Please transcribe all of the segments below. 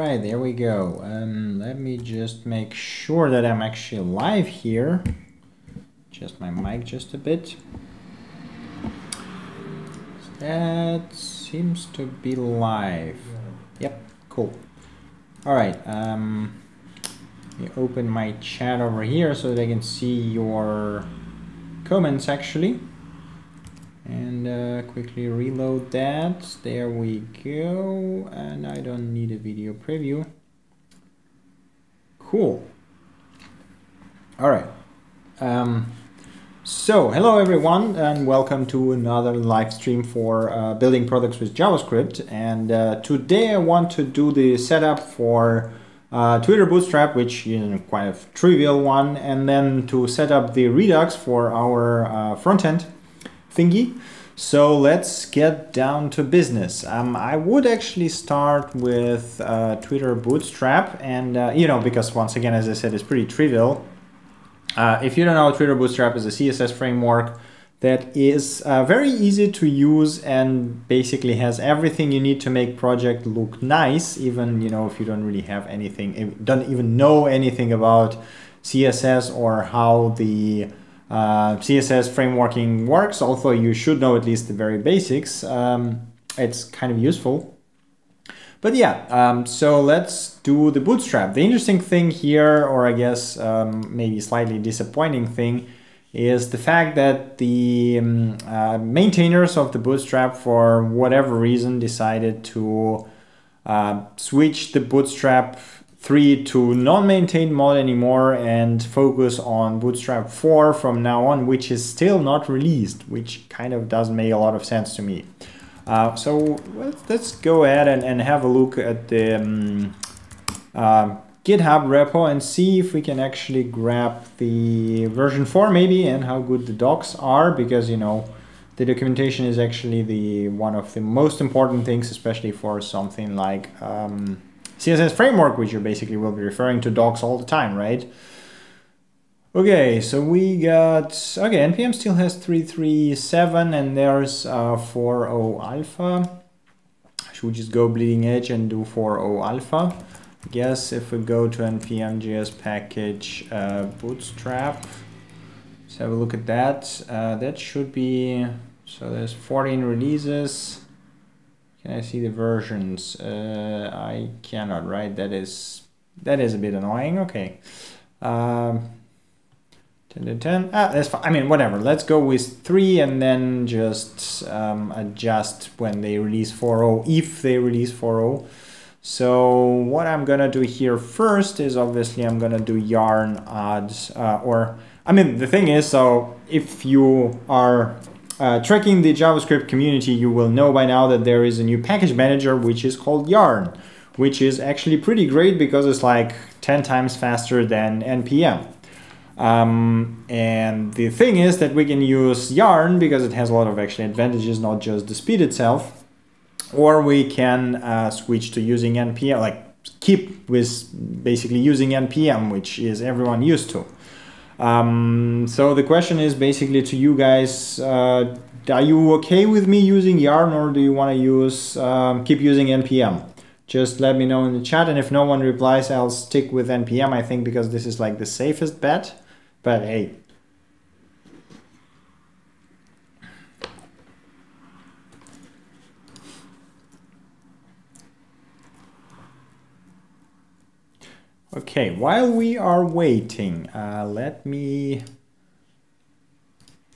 right, there we go. Um, let me just make sure that I'm actually live here. Just my mic just a bit. That seems to be live. Yep, cool. All right, um, let me open my chat over here so they can see your comments actually. And uh, quickly reload that. There we go. And I don't need a video preview. Cool. All right. Um, so, hello everyone, and welcome to another live stream for uh, building products with JavaScript. And uh, today I want to do the setup for uh, Twitter Bootstrap, which is quite a trivial one, and then to set up the Redux for our uh, front end thingy. So let's get down to business. Um, I would actually start with uh, Twitter Bootstrap, and uh, you know, because once again, as I said, it's pretty trivial. Uh, if you don't know, Twitter Bootstrap is a CSS framework that is uh, very easy to use and basically has everything you need to make project look nice, even you know if you don't really have anything, don't even know anything about CSS or how the uh, CSS frameworking works, although you should know at least the very basics. Um, it's kind of useful. But yeah, um, so let's do the bootstrap. The interesting thing here, or I guess um, maybe slightly disappointing thing, is the fact that the um, uh, maintainers of the bootstrap, for whatever reason, decided to uh, switch the bootstrap 3 to non-maintained mod anymore and focus on bootstrap 4 from now on, which is still not released, which kind of doesn't make a lot of sense to me. Uh, so let's, let's, go ahead and, and, have a look at the um, uh, GitHub repo and see if we can actually grab the version 4 maybe and how good the docs are because you know the documentation is actually the one of the most important things especially for something like um, CSS framework which you basically will be referring to docs all the time right Okay, so we got, okay, NPM still has 337 and there's uh, 4.0 alpha. Should we just go bleeding edge and do 4.0 alpha? I guess if we go to npm JS package uh, bootstrap, let's have a look at that. Uh, that should be, so there's 14 releases. Can I see the versions? Uh, I cannot, right? That is, that is a bit annoying. Okay. Um, 10 to 10. Ah, that's fine. I mean, whatever. Let's go with 3 and then just um, adjust when they release 4.0, if they release 4.0. So what I'm going to do here first is obviously I'm going to do yarn odds uh, or I mean, the thing is, so if you are uh, tracking the JavaScript community, you will know by now that there is a new package manager which is called Yarn, which is actually pretty great because it's like 10 times faster than NPM. Um, and the thing is that we can use yarn because it has a lot of actually advantages, not just the speed itself, or we can uh, switch to using npm, like keep with basically using npm, which is everyone used to. Um, so the question is basically to you guys, uh, are you okay with me using yarn or do you want to use um, keep using npm? Just let me know in the chat and if no one replies, I'll stick with npm, I think, because this is like the safest bet. But hey, Okay, while we are waiting, uh, let me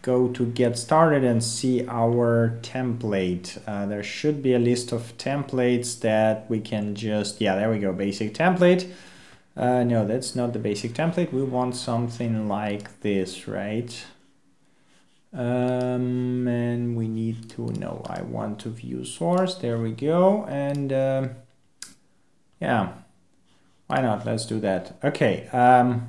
go to get started and see our template. Uh, there should be a list of templates that we can just, yeah, there we go, basic template. Uh, no, that's not the basic template. We want something like this, right? Um, and we need to know, I want to view source. There we go. And uh, yeah, why not? Let's do that. Okay. Um,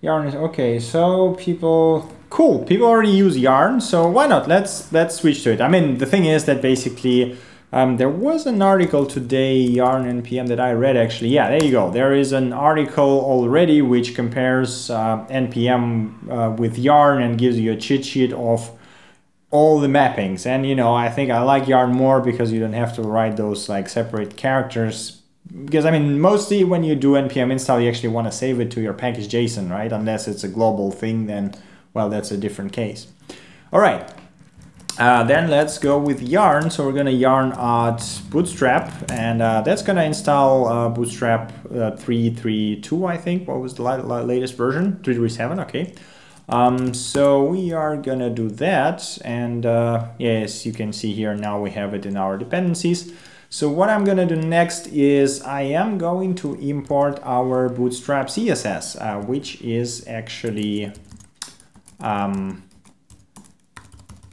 yarn is okay. So people, cool. People already use yarn. So why not? Let's, let's switch to it. I mean, the thing is that basically um, there was an article today, Yarn NPM, that I read actually. Yeah, there you go. There is an article already which compares uh, NPM uh, with Yarn and gives you a cheat sheet of all the mappings. And you know, I think I like Yarn more because you don't have to write those like separate characters because I mean, mostly when you do npm install, you actually want to save it to your package JSON, right? Unless it's a global thing, then well, that's a different case. All right. Uh, then let's go with yarn. So we're gonna yarn add bootstrap and uh, that's gonna install uh, bootstrap uh, 332, I think. What was the latest version? 337, okay. Um, so we are gonna do that. And uh, yes, you can see here now we have it in our dependencies. So what I'm gonna do next is I am going to import our bootstrap CSS, uh, which is actually um,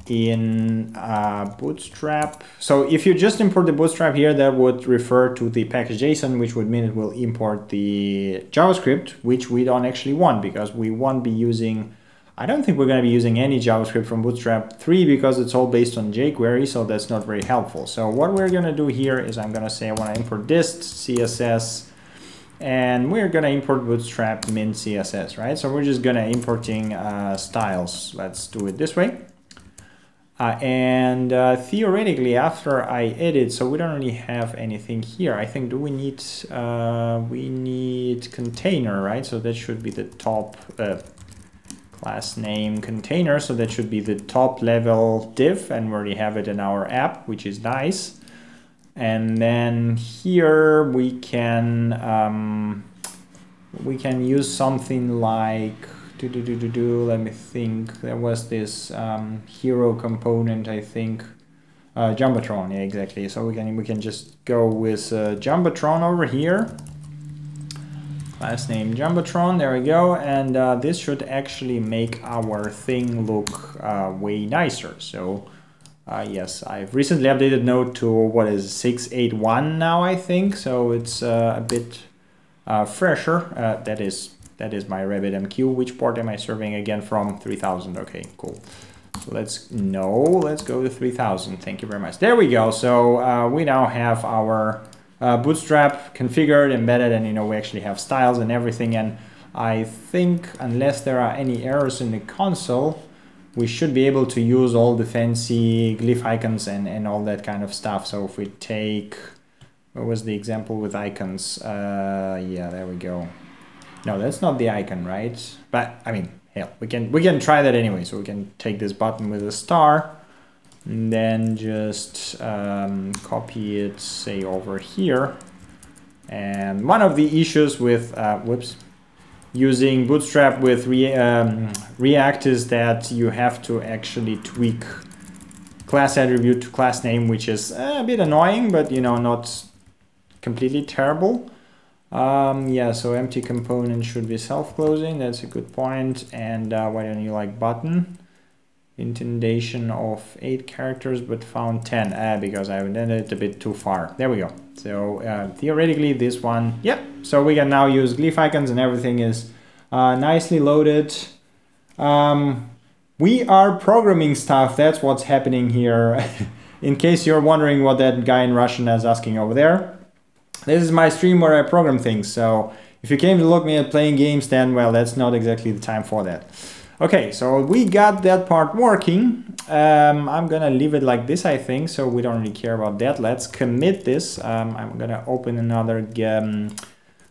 in uh, Bootstrap. So if you just import the Bootstrap here, that would refer to the package JSON, which would mean it will import the JavaScript, which we don't actually want because we won't be using, I don't think we're going to be using any JavaScript from Bootstrap 3 because it's all based on jQuery, so that's not very helpful. So what we're going to do here is I'm going to say I want to import dist CSS and we're gonna import bootstrap min css right so we're just gonna importing uh, styles let's do it this way uh, and uh, theoretically, after I edit, so we don't really have anything here. I think, do we need, uh, we need container, right? So that should be the top uh, class name container. So that should be the top level div and we already have it in our app, which is nice. And then here we can, um, we can use something like do, do, do, do, do. Let me think. There was this um, hero component, I think. Uh, Jumbotron, yeah, exactly. So we can we can just go with uh, Jumbotron over here. Class name Jumbotron, there we go. And uh, this should actually make our thing look uh, way nicer. So uh, yes, I've recently updated Node to what is 681 now, I think. So it's uh, a bit uh, fresher. Uh, that is that is my RabbitMQ. Which port am I serving again from? 3000. Okay, cool. So let's, no, let's go to 3000. Thank you very much. There we go. So we now have our uh, Bootstrap configured, embedded, and you know, we actually have styles and everything. And I think unless there are any errors in the console, we should be able to use all the fancy glyph icons and, and all that kind of stuff. So if we take, what was the example with icons? Uh, yeah, there we go. No, that's not the icon, right? But I mean, hell, we can we can try that anyway. So we can take this button with a star, and then just um, copy it, say over here. And one of the issues with uh, whoops, using Bootstrap with re, um, React is that you have to actually tweak class attribute to class name, which is a bit annoying, but you know not completely terrible. Um, yeah, so empty component should be self-closing. That's a good point. And uh, why don't you like button? Indentation of 8 characters, but found 10. Ah, because I ended it a bit too far. There we go. So uh, theoretically, this one, yep. So we can now use glyph icons and everything is uh, nicely loaded. Um, we are programming stuff. That's what's happening here. in case you're wondering what that guy in Russian is asking over there. This is my stream where I program things, so if you came to look me at playing games, then, well, that's not exactly the time for that. Okay, so we got that part working. Um, I'm gonna leave it like this, I think, so we don't really care about that. Let's commit this. Um, I'm gonna open another um,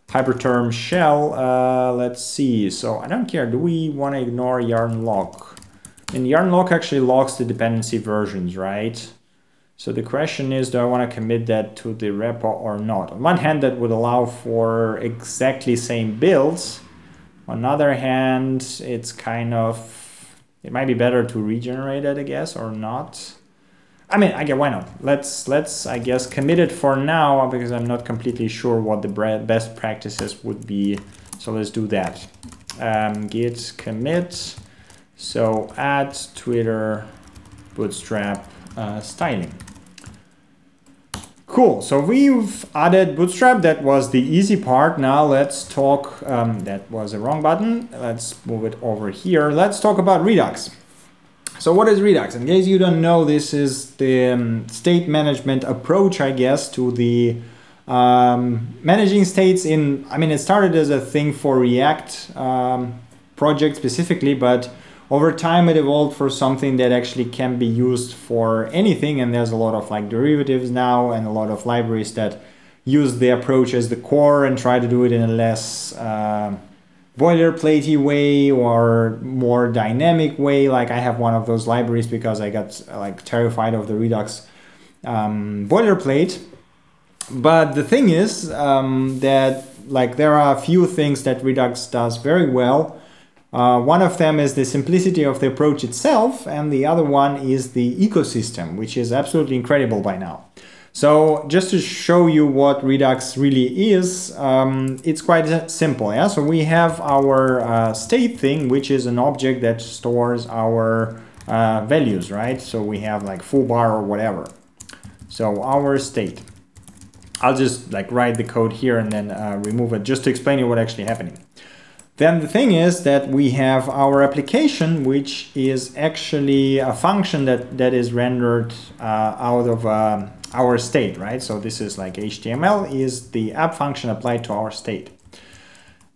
hyperterm shell. Uh, let's see, so I don't care. Do we wanna ignore yarn lock? And yarn lock actually locks the dependency versions, right? So the question is, do I want to commit that to the repo or not? On one hand, that would allow for exactly same builds. On the other hand, it's kind of, it might be better to regenerate it, I guess, or not. I mean, I get why not? Let's, let's, I guess, commit it for now because I'm not completely sure what the best practices would be. So let's do that. Um, git commit. So add Twitter bootstrap uh, styling. Cool, so we've added Bootstrap, that was the easy part. Now let's talk, um, that was a wrong button. Let's move it over here. Let's talk about Redux. So what is Redux? In case you don't know, this is the um, state management approach, I guess, to the um, managing states in, I mean, it started as a thing for React um, project specifically, but over time it evolved for something that actually can be used for anything and there's a lot of like derivatives now and a lot of libraries that use the approach as the core and try to do it in a less uh, boilerplatey way or more dynamic way. Like I have one of those libraries because I got like terrified of the Redux um, boilerplate. But the thing is um, that like there are a few things that Redux does very well. Uh, one of them is the simplicity of the approach itself, and the other one is the ecosystem, which is absolutely incredible by now. So just to show you what Redux really is, um, it's quite simple. Yeah, so we have our uh, state thing, which is an object that stores our uh, values, right? So we have like foo bar or whatever. So our state. I'll just like write the code here and then uh, remove it just to explain you what actually happening. Then the thing is that we have our application, which is actually a function that, that is rendered uh, out of um, our state, right? So this is like HTML is the app function applied to our state.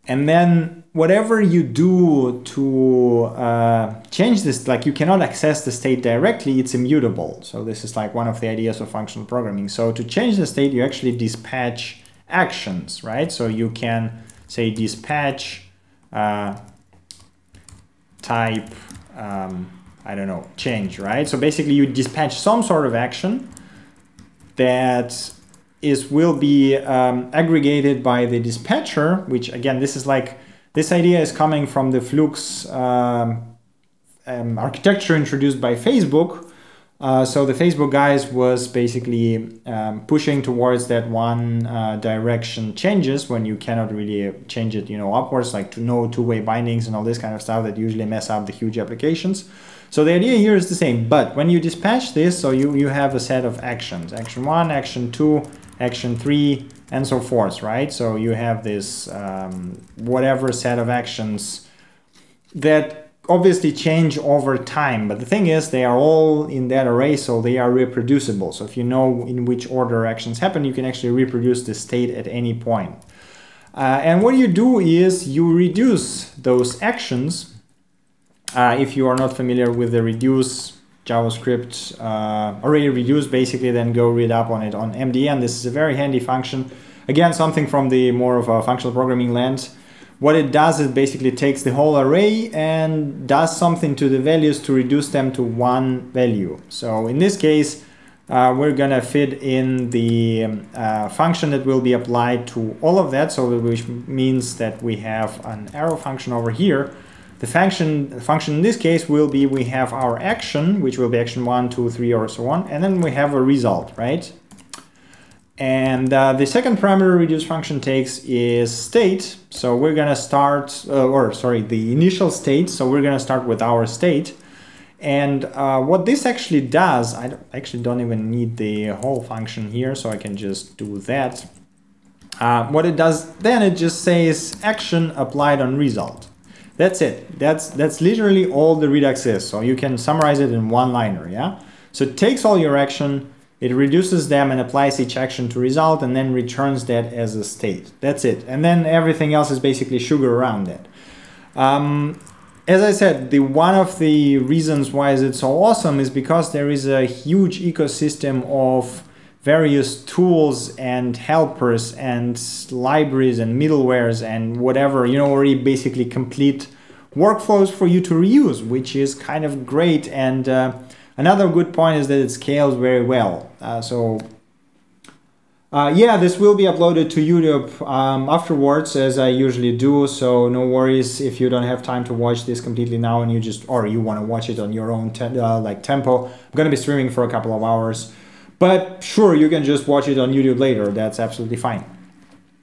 And then whatever you do to uh, change this, like you cannot access the state directly, it's immutable. So this is like one of the ideas of functional programming. So to change the state, you actually dispatch actions, right? So you can say dispatch uh, type, um, I don't know, change, right? So basically you dispatch some sort of action that is will be um, aggregated by the dispatcher, which again, this is like, this idea is coming from the Flux um, um, architecture introduced by Facebook. Uh, so the Facebook guys was basically um, pushing towards that one uh, direction changes when you cannot really change it, you know, upwards, like to no two-way bindings and all this kind of stuff that usually mess up the huge applications. So the idea here is the same, but when you dispatch this, so you, you have a set of actions, action one, action two, action three, and so forth, right? So you have this um, whatever set of actions that obviously change over time, but the thing is they are all in that array, so they are reproducible. So if you know in which order actions happen, you can actually reproduce the state at any point. Uh, and what you do is you reduce those actions uh, if you are not familiar with the reduce JavaScript uh, array reduce, basically then go read up on it on MDN. This is a very handy function. Again, something from the more of a functional programming land. What it does is basically takes the whole array and does something to the values to reduce them to one value. So in this case, uh, we're gonna fit in the um, uh, function that will be applied to all of that. So which means that we have an arrow function over here the function, the function in this case will be we have our action, which will be action one, two, three, or so on, and then we have a result, right? And uh, the second parameter reduce function takes is state. So we're gonna start, uh, or sorry, the initial state. So we're gonna start with our state. And uh, what this actually does, I actually don't even need the whole function here, so I can just do that. Uh, what it does then, it just says action applied on result. That's it. That's that's literally all the Redux is. So you can summarize it in one liner, yeah? So it takes all your action, it reduces them and applies each action to result and then returns that as a state. That's it. And then everything else is basically sugar around that. Um, as I said, the one of the reasons why is it so awesome is because there is a huge ecosystem of various tools and helpers and libraries and middlewares and whatever, you know, already basically complete workflows for you to reuse, which is kind of great. And uh, another good point is that it scales very well. Uh, so uh, yeah, this will be uploaded to YouTube um, afterwards, as I usually do. So no worries if you don't have time to watch this completely now, and you just or you want to watch it on your own te uh, like tempo. I'm gonna be streaming for a couple of hours. But sure, you can just watch it on YouTube later. That's absolutely fine.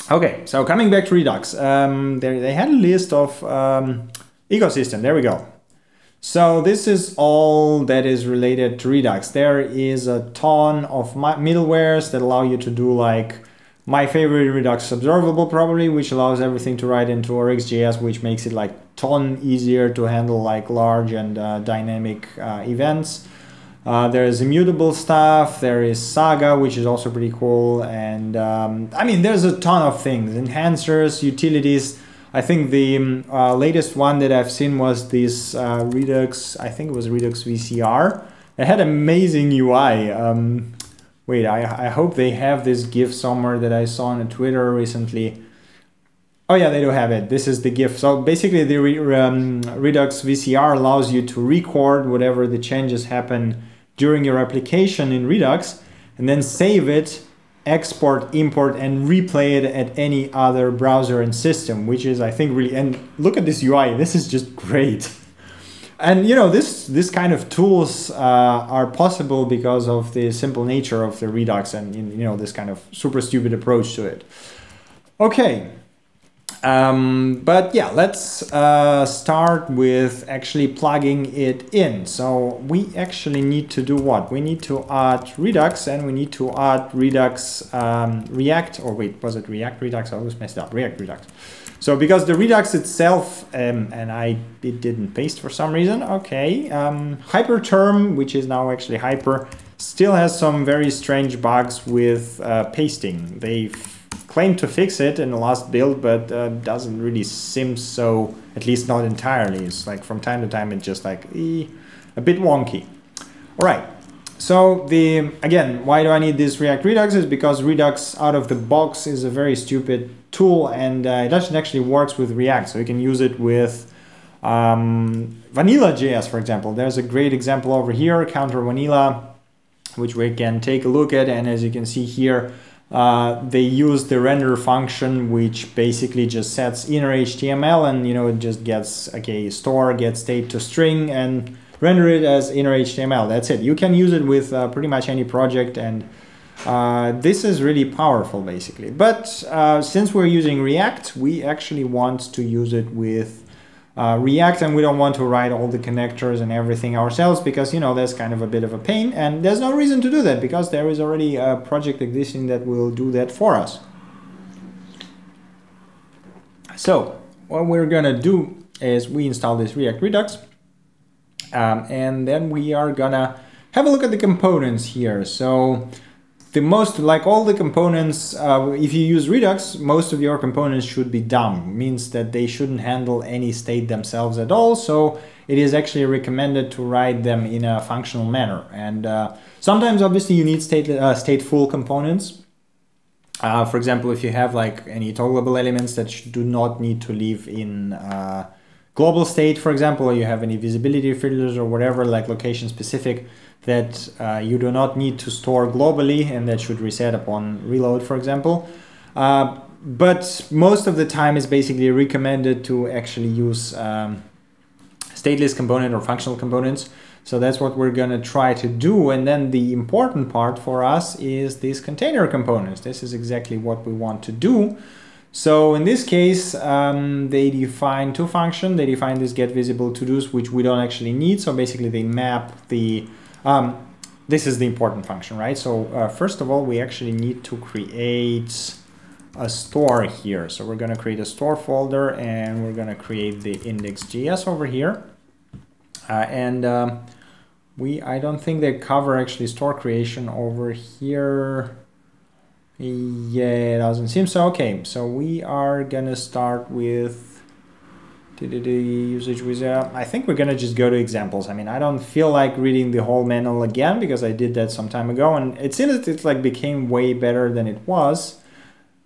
Okay, so coming back to Redux, um, they, they had a list of um, ecosystem. There we go. So this is all that is related to Redux. There is a ton of middlewares that allow you to do like my favorite Redux observable probably, which allows everything to write into RxJS, which makes it like ton easier to handle like large and uh, dynamic uh, events. Uh, there is immutable stuff. There is Saga, which is also pretty cool. And um, I mean, there's a ton of things. Enhancers, utilities. I think the um, uh, latest one that I've seen was this uh, Redux, I think it was Redux VCR. It had amazing UI. Um, wait, I, I hope they have this GIF somewhere that I saw on Twitter recently. Oh yeah, they do have it. This is the GIF. So basically the um, Redux VCR allows you to record whatever the changes happen during your application in Redux and then save it, export, import, and replay it at any other browser and system, which is I think really, and look at this UI, this is just great. And you know, this, this kind of tools uh, are possible because of the simple nature of the Redux and you know, this kind of super stupid approach to it. Okay, um, but yeah, let's uh, start with actually plugging it in. So we actually need to do what? We need to add Redux and we need to add Redux um, React, or wait, was it React Redux? I always messed up, React Redux. So because the Redux itself, um, and I it didn't paste for some reason, okay, um, Hyperterm, which is now actually Hyper, still has some very strange bugs with uh, pasting. They've claimed to fix it in the last build, but uh, doesn't really seem so, at least not entirely. It's like from time to time, it's just like eh, a bit wonky. All right. So the again, why do I need this React Redux? Is because Redux out of the box is a very stupid tool, and uh, it actually works with React. So you can use it with um, Vanilla JS, for example. There's a great example over here, Counter Vanilla, which we can take a look at. And as you can see here, uh, they use the render function, which basically just sets inner HTML and you know it just gets okay store gets state to string and render it as inner HTML. That's it. You can use it with uh, pretty much any project and uh, this is really powerful basically. But uh, since we're using React, we actually want to use it with uh, React and we don't want to write all the connectors and everything ourselves because you know that's kind of a bit of a pain and there's no reason to do that because there is already a project existing that will do that for us. So what we're gonna do is we install this React Redux um, and then we are gonna have a look at the components here. So the most, like all the components, uh, if you use Redux, most of your components should be dumb. Means that they shouldn't handle any state themselves at all. So it is actually recommended to write them in a functional manner. And uh, sometimes, obviously, you need state uh, stateful components. Uh, for example, if you have like any toggleable elements that do not need to live in uh, global state, for example, or you have any visibility filters or whatever, like location specific, that uh, you do not need to store globally and that should reset upon reload, for example. Uh, but most of the time it's basically recommended to actually use um, stateless component or functional components. So that's what we're gonna try to do. And then the important part for us is these container components. This is exactly what we want to do. So in this case, um, they define two functions. They define this get visible to dos, which we don't actually need. So basically they map the um, this is the important function, right? So uh, first of all, we actually need to create a store here. So we're going to create a store folder and we're going to create the index.js over here. Uh, and um, we, I don't think they cover actually store creation over here. Yeah, it doesn't seem so. Okay, so we are going to start with usage wizard. I think we're gonna just go to examples. I mean, I don't feel like reading the whole manual again because I did that some time ago, and it seems that it like became way better than it was.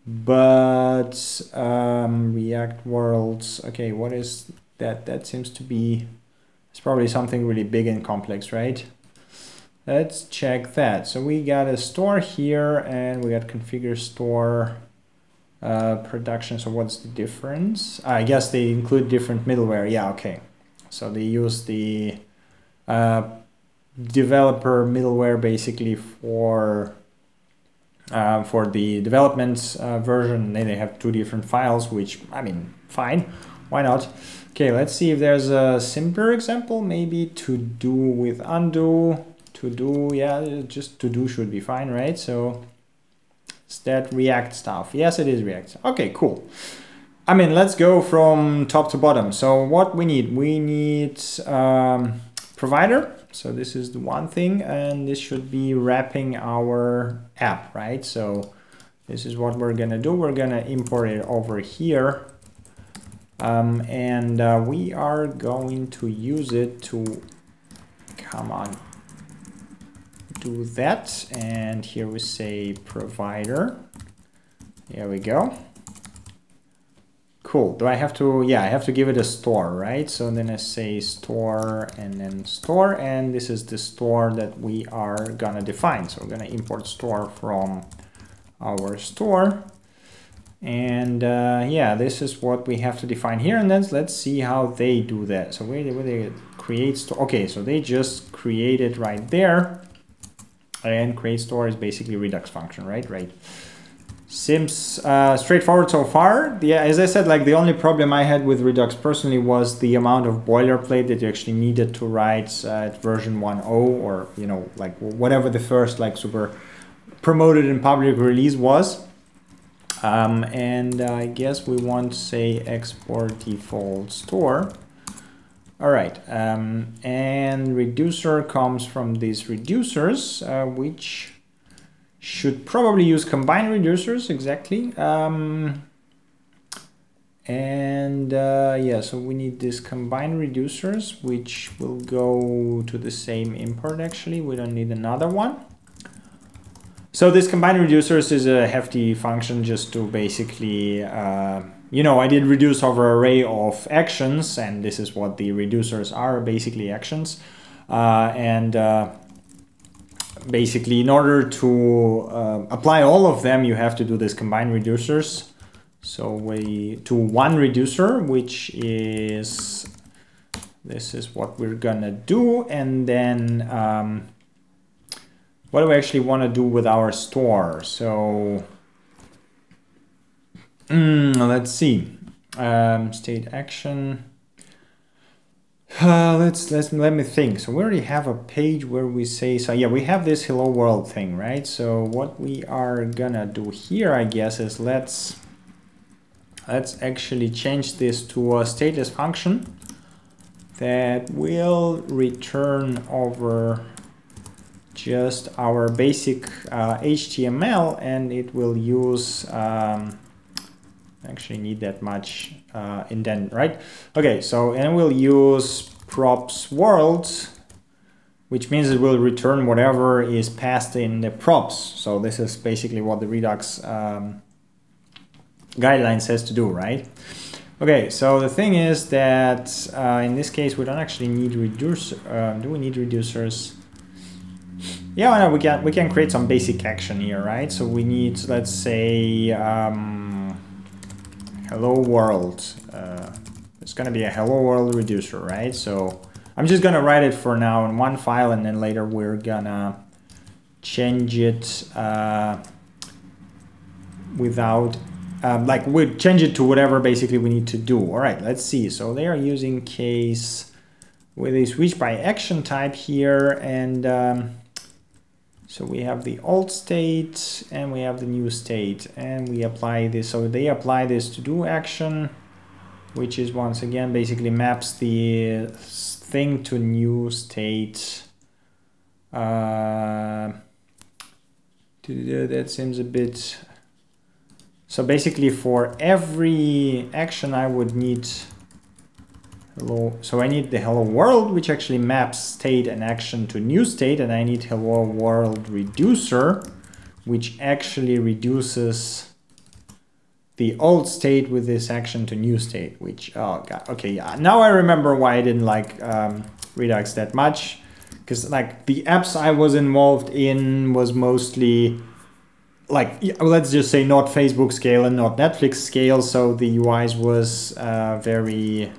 But um, React Worlds, okay, what is that? That seems to be it's probably something really big and complex, right? Let's check that. So we got a store here, and we got configure store uh, production. So what's the difference? I guess they include different middleware. Yeah, okay. So they use the uh, developer middleware basically for uh, for the development uh, version. Then they have two different files, which I mean, fine, why not? Okay, let's see if there's a simpler example. Maybe to do with undo. To do, yeah, just to do should be fine, right? So is that React stuff? Yes, it is React. Okay, cool. I mean, let's go from top to bottom. So what we need, we need um, provider. So this is the one thing, and this should be wrapping our app, right? So this is what we're gonna do. We're gonna import it over here. Um, and uh, we are going to use it to, come on, do that. And here we say provider. There we go. Cool. Do I have to, yeah, I have to give it a store, right? So then I say store and then store, and this is the store that we are gonna define. So we're gonna import store from our store. And uh, yeah, this is what we have to define here. And then let's see how they do that. So where, where they create store. Okay, so they just create it right there. And create store is basically Redux function, right? Right. Seems uh, straightforward so far. Yeah, as I said, like the only problem I had with Redux personally was the amount of boilerplate that you actually needed to write uh, at version 1.0 or, you know, like whatever the first like super promoted and public release was. Um, and I guess we want to say export default store. All right, um, and reducer comes from these reducers, uh, which should probably use combined reducers, exactly. Um, and uh, yeah, so we need these combined reducers, which will go to the same import actually. We don't need another one. So this combined reducers is a hefty function just to basically, uh, you know, I did reduce over array of actions, and this is what the reducers are, basically actions. Uh, and uh, basically, in order to uh, apply all of them, you have to do this combined reducers. So we to one reducer, which is, this is what we're gonna do, and then um, what do we actually want to do with our store? So mm, let's see. Um, state action. Uh, let's let's let me think. So we already have a page where we say so. Yeah, we have this hello world thing, right? So what we are gonna do here, I guess, is let's let's actually change this to a stateless function that will return over just our basic uh, HTML and it will use um, actually need that much uh, indent right? Okay so and we'll use props world which means it will return whatever is passed in the props. So this is basically what the Redux um, guideline says to do right? Okay so the thing is that uh, in this case we don't actually need reducer uh, do we need reducers? Yeah, we can we can create some basic action here, right? So we need, let's say, um, hello world. Uh, it's gonna be a hello world reducer, right? So I'm just gonna write it for now in one file, and then later we're gonna change it uh, without um, like we change it to whatever basically we need to do. All right, let's see. So they are using case with a switch by action type here, and um, so we have the old state and we have the new state and we apply this. So they apply this to do action, which is once again basically maps the thing to new state. Uh, that seems a bit... So basically for every action I would need hello. So I need the hello world, which actually maps state and action to new state, and I need hello world reducer, which actually reduces the old state with this action to new state, which, oh god, okay, yeah. Now I remember why I didn't like um, Redux that much, because like the apps I was involved in was mostly like let's just say not Facebook scale and not Netflix scale, so the UIs was uh, very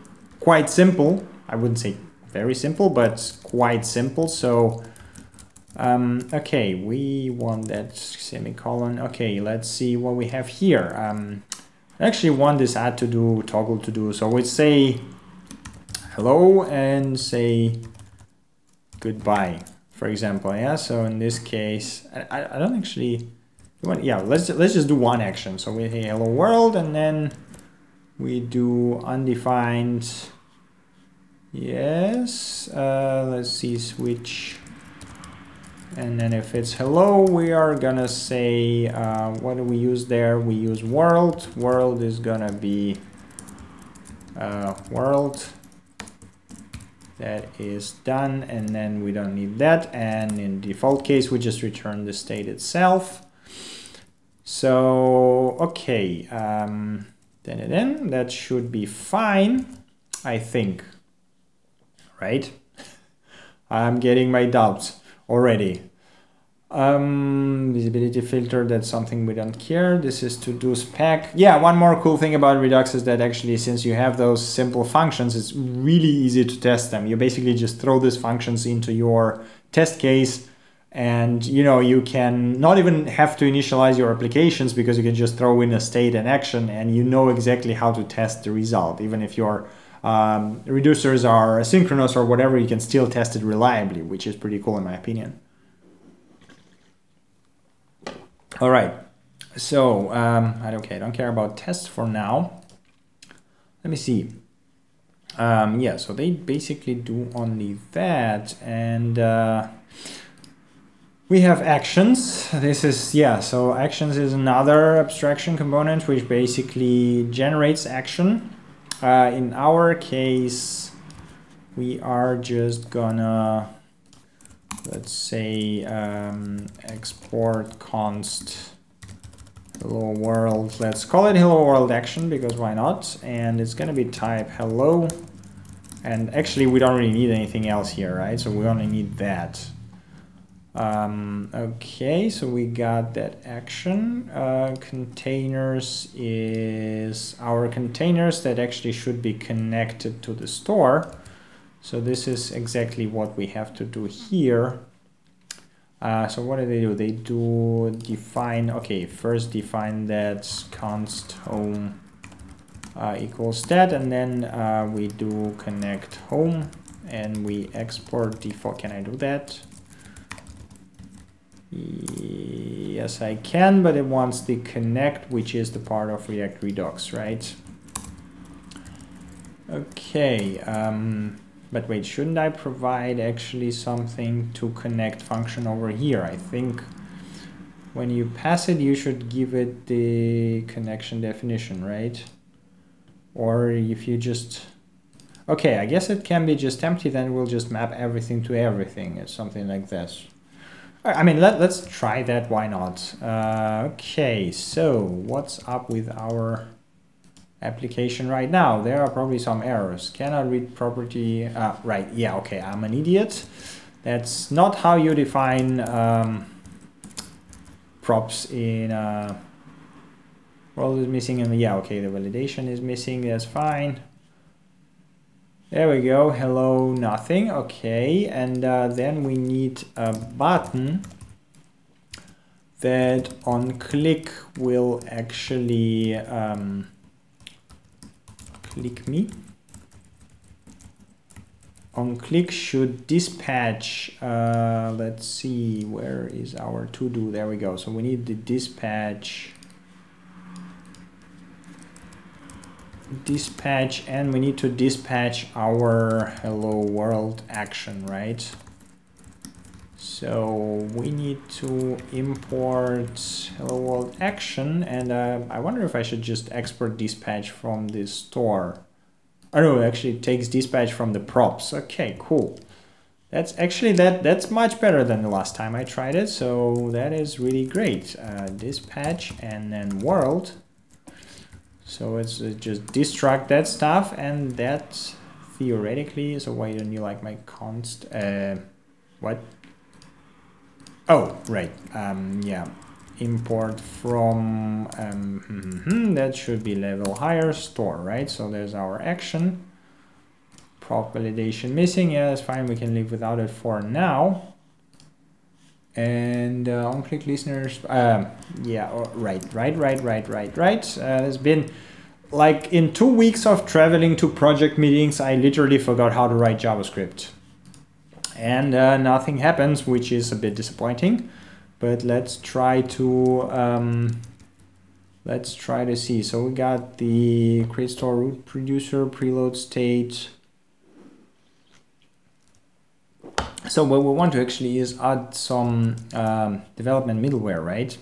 quite simple. I wouldn't say very simple, but quite simple. So, um, okay, we want that semicolon. Okay, let's see what we have here. Um, I actually want this add to do, toggle to do. So we say hello and say goodbye, for example. Yeah. So in this case, I, I don't actually. Want, yeah, let's let's just do one action. So we say hello world, and then we do undefined yes uh, let's see switch. And then if it's hello we are gonna say uh, what do we use there? We use world. World is gonna be uh, world. That is done and then we don't need that. And in default case we just return the state itself. So okay um, then, then that should be fine I think right I'm getting my doubts already um, visibility filter, that's something we don't care. This is to do spec. Yeah, one more cool thing about Redux is that actually since you have those simple functions, it's really easy to test them. You basically just throw these functions into your test case and you know you can not even have to initialize your applications because you can just throw in a state and action and you know exactly how to test the result. Even if your um, reducers are asynchronous or whatever, you can still test it reliably, which is pretty cool in my opinion. All right, so um, I don't, okay, I don't care about tests for now. Let me see. Um, yeah, so they basically do only that, and uh, we have actions. This is, yeah, so actions is another abstraction component which basically generates action. Uh, in our case, we are just gonna let's say um, export const hello world. Let's call it hello world action because why not? And it's gonna be type hello. And actually we don't really need anything else here right? So we only need that um, okay so we got that action uh, containers is our containers that actually should be connected to the store so this is exactly what we have to do here. Uh, so what do they do? They do define, okay, first define that const home uh, equals that, and then uh, we do connect home, and we export default. Can I do that? Yes, I can, but it wants the connect, which is the part of React Redux, right? Okay. Um, but wait, shouldn't I provide actually something to connect function over here? I think when you pass it, you should give it the connection definition, right? Or if you just... Okay, I guess it can be just empty, then we'll just map everything to everything. It's something like this. I mean, let, let's try that, why not? Uh, okay, so what's up with our application right now. There are probably some errors. Cannot read property. Uh, right, yeah, okay, I'm an idiot. That's not how you define um, props in uh, world is missing and yeah, okay, the validation is missing, that's fine. There we go, hello, nothing, okay, and uh, then we need a button that on click will actually um, click me. On click should dispatch, uh, let's see, where is our to do? There we go. So we need the dispatch, dispatch, and we need to dispatch our hello world action, right? So we need to import hello world action and uh, I wonder if I should just export dispatch from the store. Oh no, it actually takes dispatch from the props. Okay, cool. That's actually, that that's much better than the last time I tried it. So that is really great. Uh, dispatch and then world. So it's uh, just destruct that stuff and that theoretically, so why don't you like my const, uh, what? Oh, right. Um, yeah. Import from, um, hmm, hmm, that should be level higher, store, right? So there's our action. Prop validation missing. Yeah, that's fine. We can live without it for now. And uh, on-click listeners, um, yeah, oh, right, right, right, right, right, right. Uh, there's been like in two weeks of traveling to project meetings, I literally forgot how to write JavaScript and uh, nothing happens, which is a bit disappointing. But let's try to um, let's try to see. So we got the create store root reducer preload state. So what we want to actually is add some um, development middleware, right?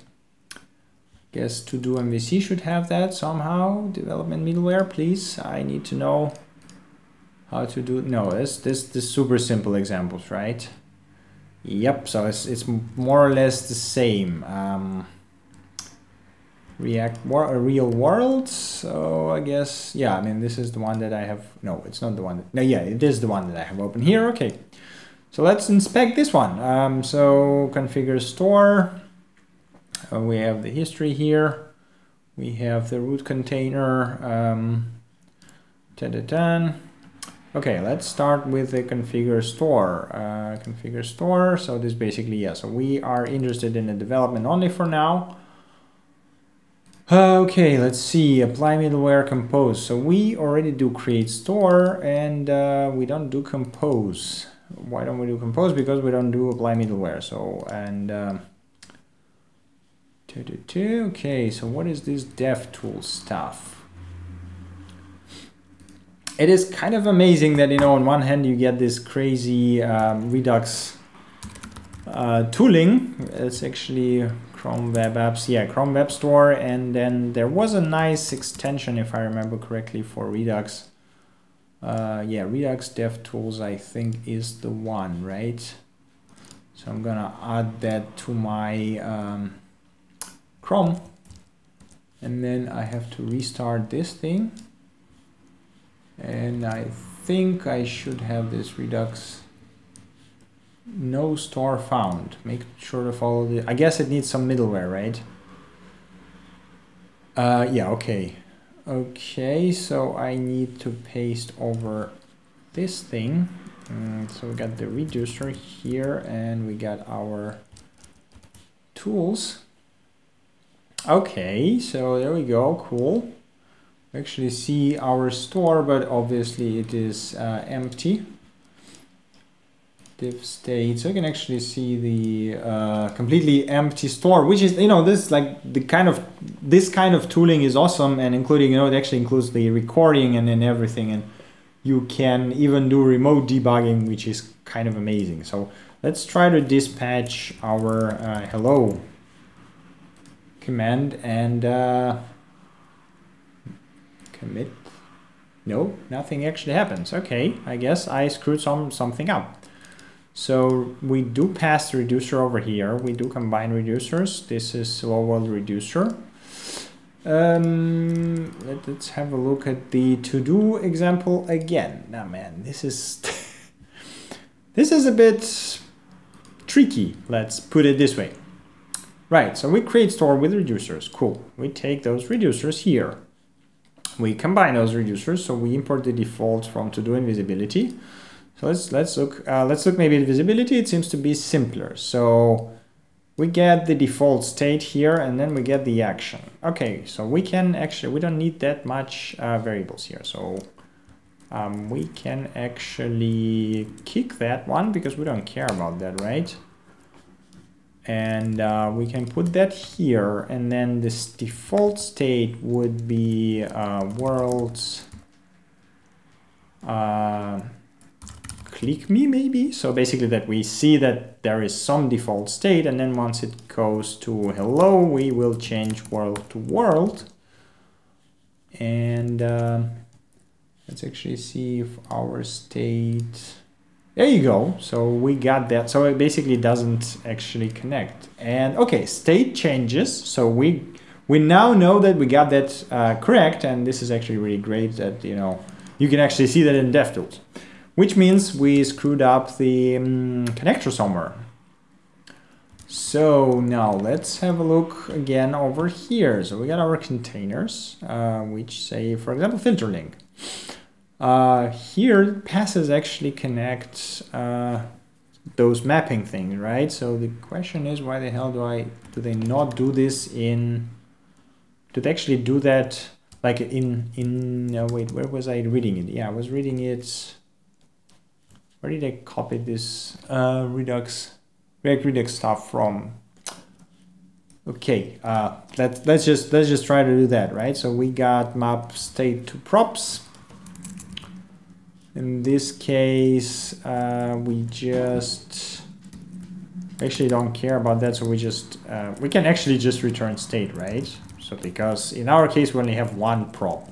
Guess to do MVC should have that somehow. Development middleware, please. I need to know how to do no this this the super simple examples right yep so it's it's more or less the same um, react war a real world so i guess yeah i mean this is the one that i have no it's not the one that, no yeah it is the one that i have open here okay so let's inspect this one um, so configure store uh, we have the history here we have the root container um, Okay, let's start with the configure store. Uh, configure store. So this basically, yeah. So we are interested in the development only for now. Okay, let's see. Apply middleware compose. So we already do create store and uh, we don't do compose. Why don't we do compose? Because we don't do apply middleware. So and um, okay. So what is this dev tool stuff? it is kind of amazing that, you know, on one hand you get this crazy um, Redux uh, tooling. It's actually Chrome Web Apps, yeah, Chrome Web Store. And then there was a nice extension, if I remember correctly, for Redux. Uh, yeah, Redux DevTools, I think, is the one, right? So I'm gonna add that to my um, Chrome. And then I have to restart this thing and I think I should have this Redux no store found make sure to follow the I guess it needs some middleware right uh, yeah okay okay so I need to paste over this thing. Mm, so we got the reducer here and we got our tools. Okay so there we go cool. Actually see our store, but obviously it is uh, empty. State, so you can actually see the uh, completely empty store, which is, you know, this like the kind of, this kind of tooling is awesome and including, you know, it actually includes the recording and then everything. And you can even do remote debugging, which is kind of amazing. So let's try to dispatch our uh, hello command and uh, commit. No, nothing actually happens. Okay, I guess I screwed some something up. So we do pass the reducer over here. We do combine reducers. This is hello world reducer. Um, let, us have a look at the to-do example again. Now, man, this is this is a bit tricky. Let's put it this way. Right, so we create store with reducers. Cool. We take those reducers here we combine those reducers. So we import the default from to do invisibility. visibility. So let's let's look uh, let's look maybe at visibility. It seems to be simpler. So we get the default state here and then we get the action. Okay, so we can actually we don't need that much uh, variables here. So um, we can actually kick that one because we don't care about that, right? and uh, we can put that here and then this default state would be uh, worlds uh, click me maybe so basically that we see that there is some default state and then once it goes to hello we will change world to world and uh, let's actually see if our state there you go. So we got that. So it basically doesn't actually connect. And okay, state changes. So we we now know that we got that uh, correct. And this is actually really great that, you know, you can actually see that in DevTools. Which means we screwed up the um, connector somewhere. So now let's have a look again over here. So we got our containers, uh, which say, for example, filter link. Uh, here, passes actually connect uh, those mapping things, right? So the question is, why the hell do I do they not do this in? Do they actually do that like in in? Uh, wait, where was I reading it? Yeah, I was reading it. Where did I copy this uh, Redux React Redux stuff from? Okay, uh, let let's just let's just try to do that, right? So we got map state to props in this case, uh, we just actually don't care about that. So we just, uh, we can actually just return state, right? So because in our case, we only have one prop.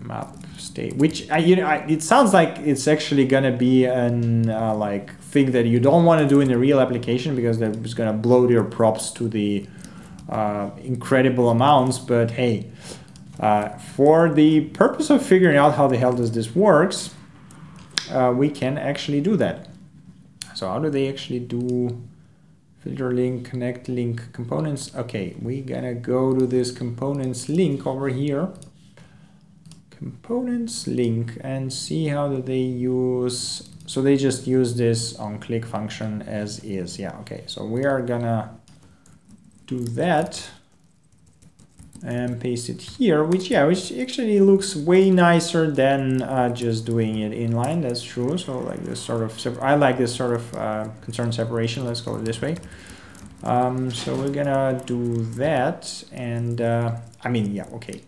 map state, which I, you know, I, it sounds like it's actually gonna be an uh, like thing that you don't want to do in a real application because that is gonna bloat your props to the uh, incredible amounts. But hey, uh, for the purpose of figuring out how the hell does this works, uh, we can actually do that. So how do they actually do filter link, connect link components? Okay, we gonna go to this components link over here. Components link and see how do they use, so they just use this on click function as is. Yeah, okay, so we are gonna do that and paste it here, which yeah, which actually looks way nicer than uh, just doing it inline. That's true. So like this sort of, I like this sort of uh, concern separation. Let's call it this way. Um, so we're gonna do that, and uh, I mean, yeah, okay.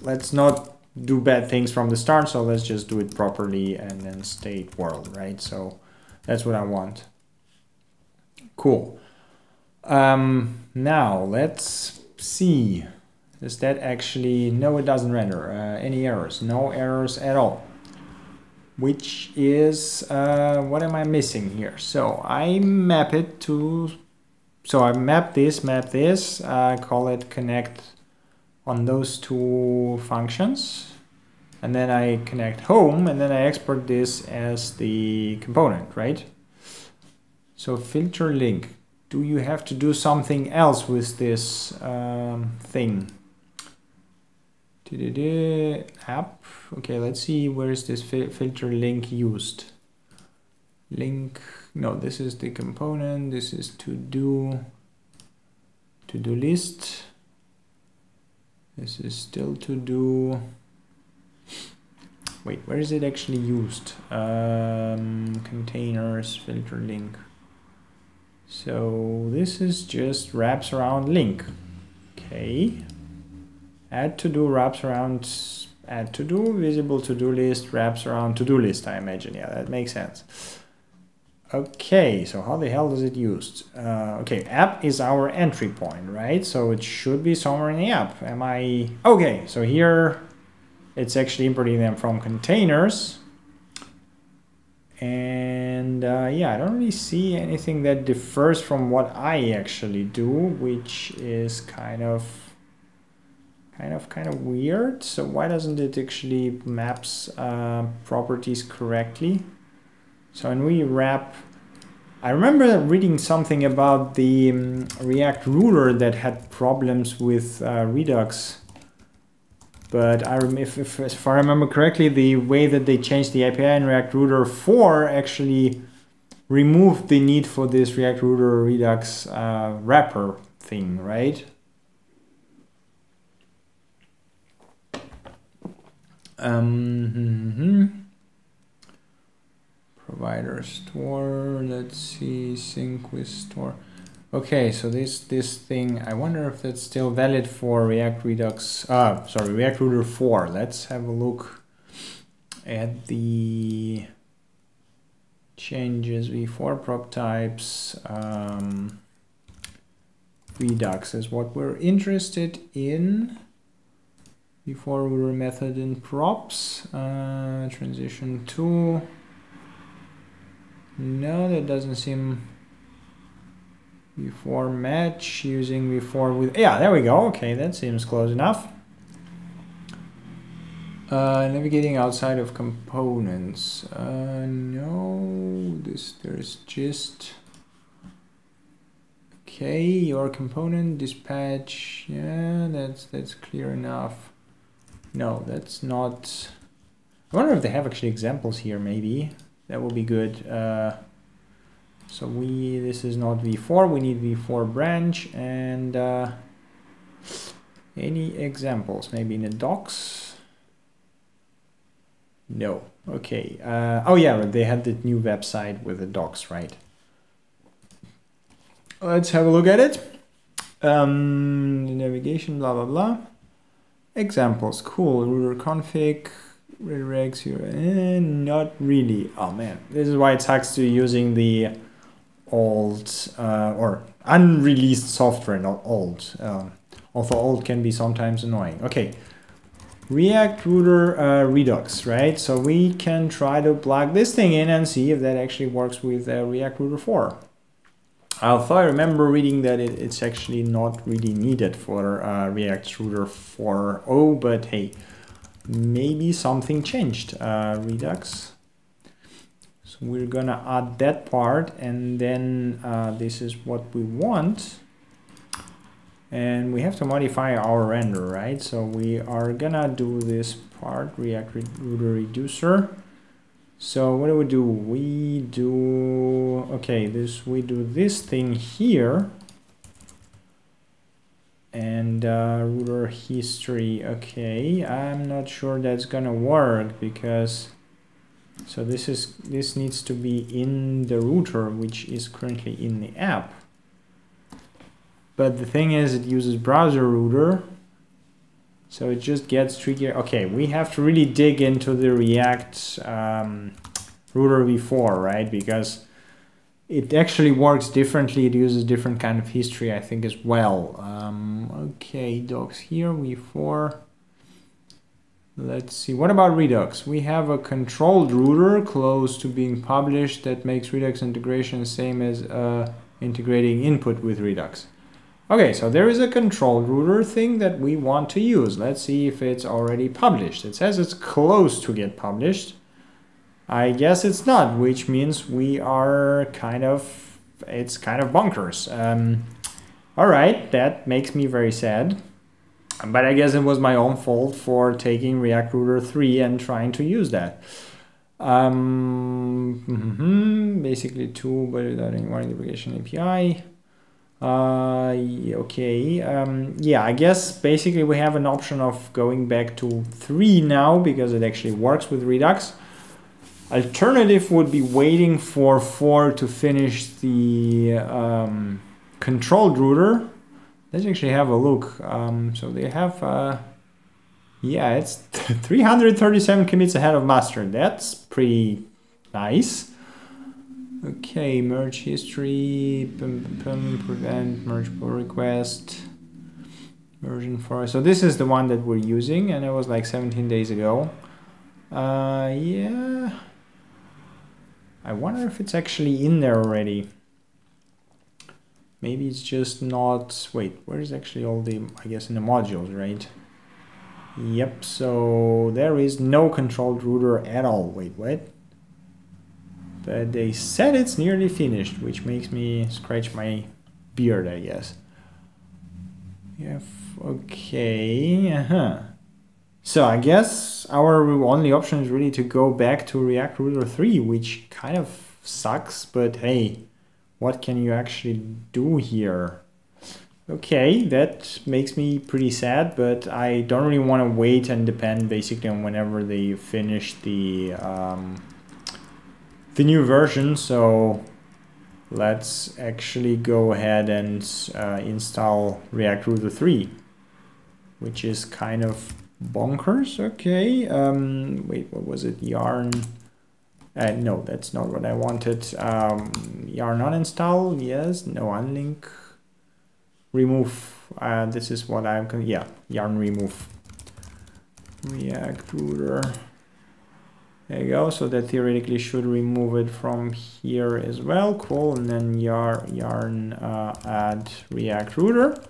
Let's not do bad things from the start. So let's just do it properly and then state world, right? So that's what I want. Cool. Um, now let's see. Does that actually, no it doesn't render uh, any errors, no errors at all. Which is, uh, what am I missing here? So I map it to, so I map this, map this, uh, call it connect on those two functions. And then I connect home and then I export this as the component, right? So filter link, do you have to do something else with this um, thing? app. Okay, let's see where is this fi filter link used. Link, no, this is the component. This is to do, to do list. This is still to do. Wait, where is it actually used? Um, containers, filter link. So this is just wraps around link. Okay, add to do wraps around add to do visible to do list wraps around to do list I imagine yeah that makes sense okay so how the hell does it used uh, okay app is our entry point right so it should be somewhere in the app am I okay so here it's actually importing them from containers and uh, yeah I don't really see anything that differs from what I actually do which is kind of kind of kind of weird. So why doesn't it actually maps uh, properties correctly? So when we wrap, I remember reading something about the um, React Router that had problems with uh, Redux. But I if, if, if I remember correctly, the way that they changed the API in React Router 4 actually removed the need for this React Router Redux uh, wrapper thing, right? Um, mm -hmm. Provider store, let's see, sync with store. Okay, so this this thing, I wonder if that's still valid for React Redux, uh, sorry, React Router 4. Let's have a look at the changes, v4 prop types, um, Redux is what we're interested in before we were method in props uh, transition 2 no that doesn't seem before match using before with yeah there we go. Okay that seems close enough. Uh, navigating outside of components. Uh, no this there's just okay your component dispatch yeah that's that's clear enough. No, that's not... I wonder if they have actually examples here, maybe. That will be good. Uh, so we, this is not v4, we need v4 branch and uh, any examples, maybe in the docs? No, okay. Uh, oh yeah, they had the new website with the docs, right? Let's have a look at it. Um, navigation, blah, blah, blah. Examples, cool, router config, redirects here, and not really. Oh man, this is why it sucks to using the old uh, or unreleased software, not old. Um, although old can be sometimes annoying. Okay, React Router uh, Redux, right? So we can try to plug this thing in and see if that actually works with uh, React Router 4. Although I remember reading that it, it's actually not really needed for uh, React Router 4.0, but hey, maybe something changed. Uh, Redux. So we're gonna add that part and then uh, this is what we want and we have to modify our render right so we are gonna do this part react reducer so what do we do we do okay this we do this thing here and uh, router history okay I'm not sure that's gonna work because so this is this needs to be in the router which is currently in the app but the thing is, it uses browser router. So it just gets trickier. Okay, we have to really dig into the React um, router v4, right? Because it actually works differently. It uses different kind of history, I think, as well. Um, okay, docs here, v4. Let's see, what about Redux? We have a controlled router close to being published that makes Redux integration same as uh, integrating input with Redux. Okay, so there is a controlled router thing that we want to use. Let's see if it's already published. It says it's close to get published. I guess it's not, which means we are kind of, it's kind of bonkers. Um, all right, that makes me very sad. But I guess it was my own fault for taking React Router 3 and trying to use that. Um, mm -hmm, basically two, but without any warning deprecation API. Uh, okay, um, yeah, I guess basically we have an option of going back to 3 now because it actually works with Redux. Alternative would be waiting for 4 to finish the um, controlled router. Let's actually have a look. Um, so they have, uh, yeah, it's 337 commits ahead of master. That's pretty nice. Okay, merge history, pum, pum, prevent merge pull request, version 4. So this is the one that we're using and it was like 17 days ago. Uh, yeah. I wonder if it's actually in there already. Maybe it's just not, wait, where's actually all the, I guess in the modules, right? Yep, so there is no controlled router at all. Wait, what? But they said it's nearly finished, which makes me scratch my beard, I guess. Yeah, okay, uh-huh. So I guess our only option is really to go back to React Router 3, which kind of sucks, but hey, what can you actually do here? Okay, that makes me pretty sad, but I don't really want to wait and depend basically on whenever they finish the um, the new version so let's actually go ahead and uh, install React Router 3 which is kind of bonkers okay um, wait what was it yarn uh, no that's not what I wanted um, yarn uninstall yes no unlink remove uh, this is what I'm going yeah yarn remove React Router there you go. So that theoretically should remove it from here as well. Cool. And then yarn, yarn uh, add React router.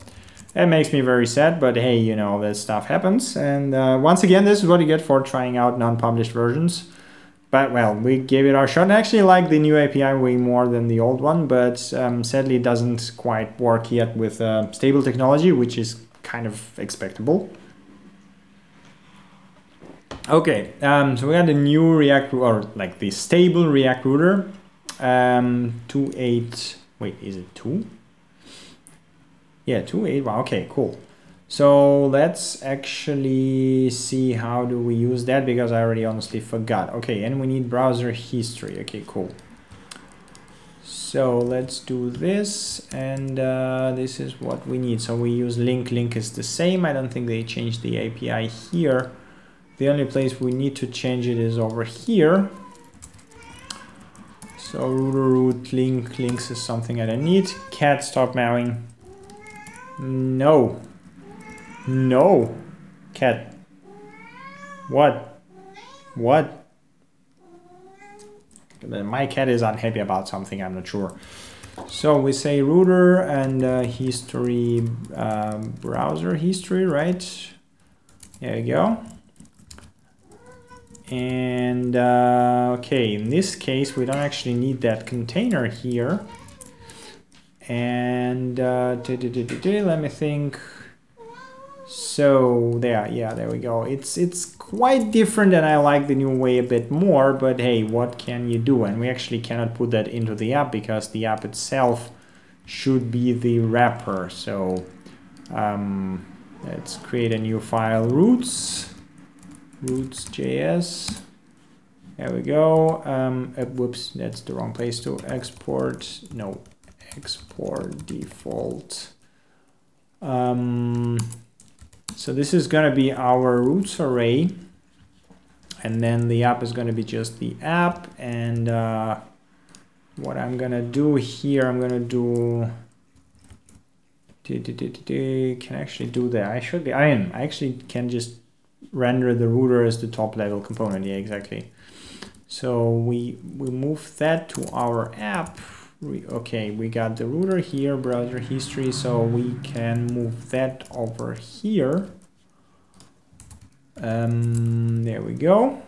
That makes me very sad, but hey, you know, this stuff happens. And uh, once again, this is what you get for trying out non-published versions. But well, we gave it our shot. I actually like the new API way more than the old one, but um, sadly it doesn't quite work yet with uh, stable technology, which is kind of expectable. Okay, um, so we got the new React or like the stable React router. Um, two eight. Wait, is it two? Yeah, two eight. Wow. Okay, cool. So let's actually see how do we use that because I already honestly forgot. Okay, and we need browser history. Okay, cool. So let's do this and uh, this is what we need. So we use link. Link is the same. I don't think they changed the API here. The only place we need to change it is over here. So root root link links is something I don't need. Cat stop mowing. No. No. Cat. What? What? My cat is unhappy about something, I'm not sure. So we say router and uh, history, um, browser history, right? There you go. And uh, okay, in this case, we don't actually need that container here. And uh, let me think. So there, yeah, there we go. It's it's quite different and I like the new way a bit more, but hey, what can you do? And we actually cannot put that into the app because the app itself should be the wrapper. So um, let's create a new file, routes, routes.js. There we go. Um, uh, whoops, that's the wrong place to export. No, export default. Um, so this is going to be our routes array. And then the app is going to be just the app. And uh, what I'm going to do here, I'm going to do... Can I actually do that? I should be. I am. I actually can just render the router as the top level component. Yeah, exactly. So we we move that to our app. We, okay, we got the router here, browser history, so we can move that over here. Um, there we go.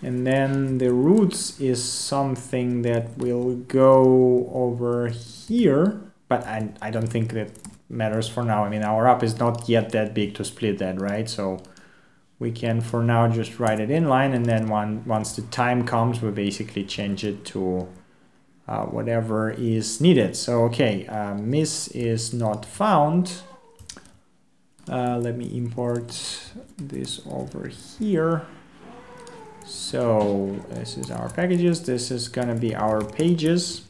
And then the routes is something that will go over here, but I, I don't think that matters for now. I mean, our app is not yet that big to split that, right? So we can for now just write it inline and then one, once the time comes, we basically change it to uh, whatever is needed. So, okay, uh, miss is not found. Uh, let me import this over here. So this is our packages. This is gonna be our pages.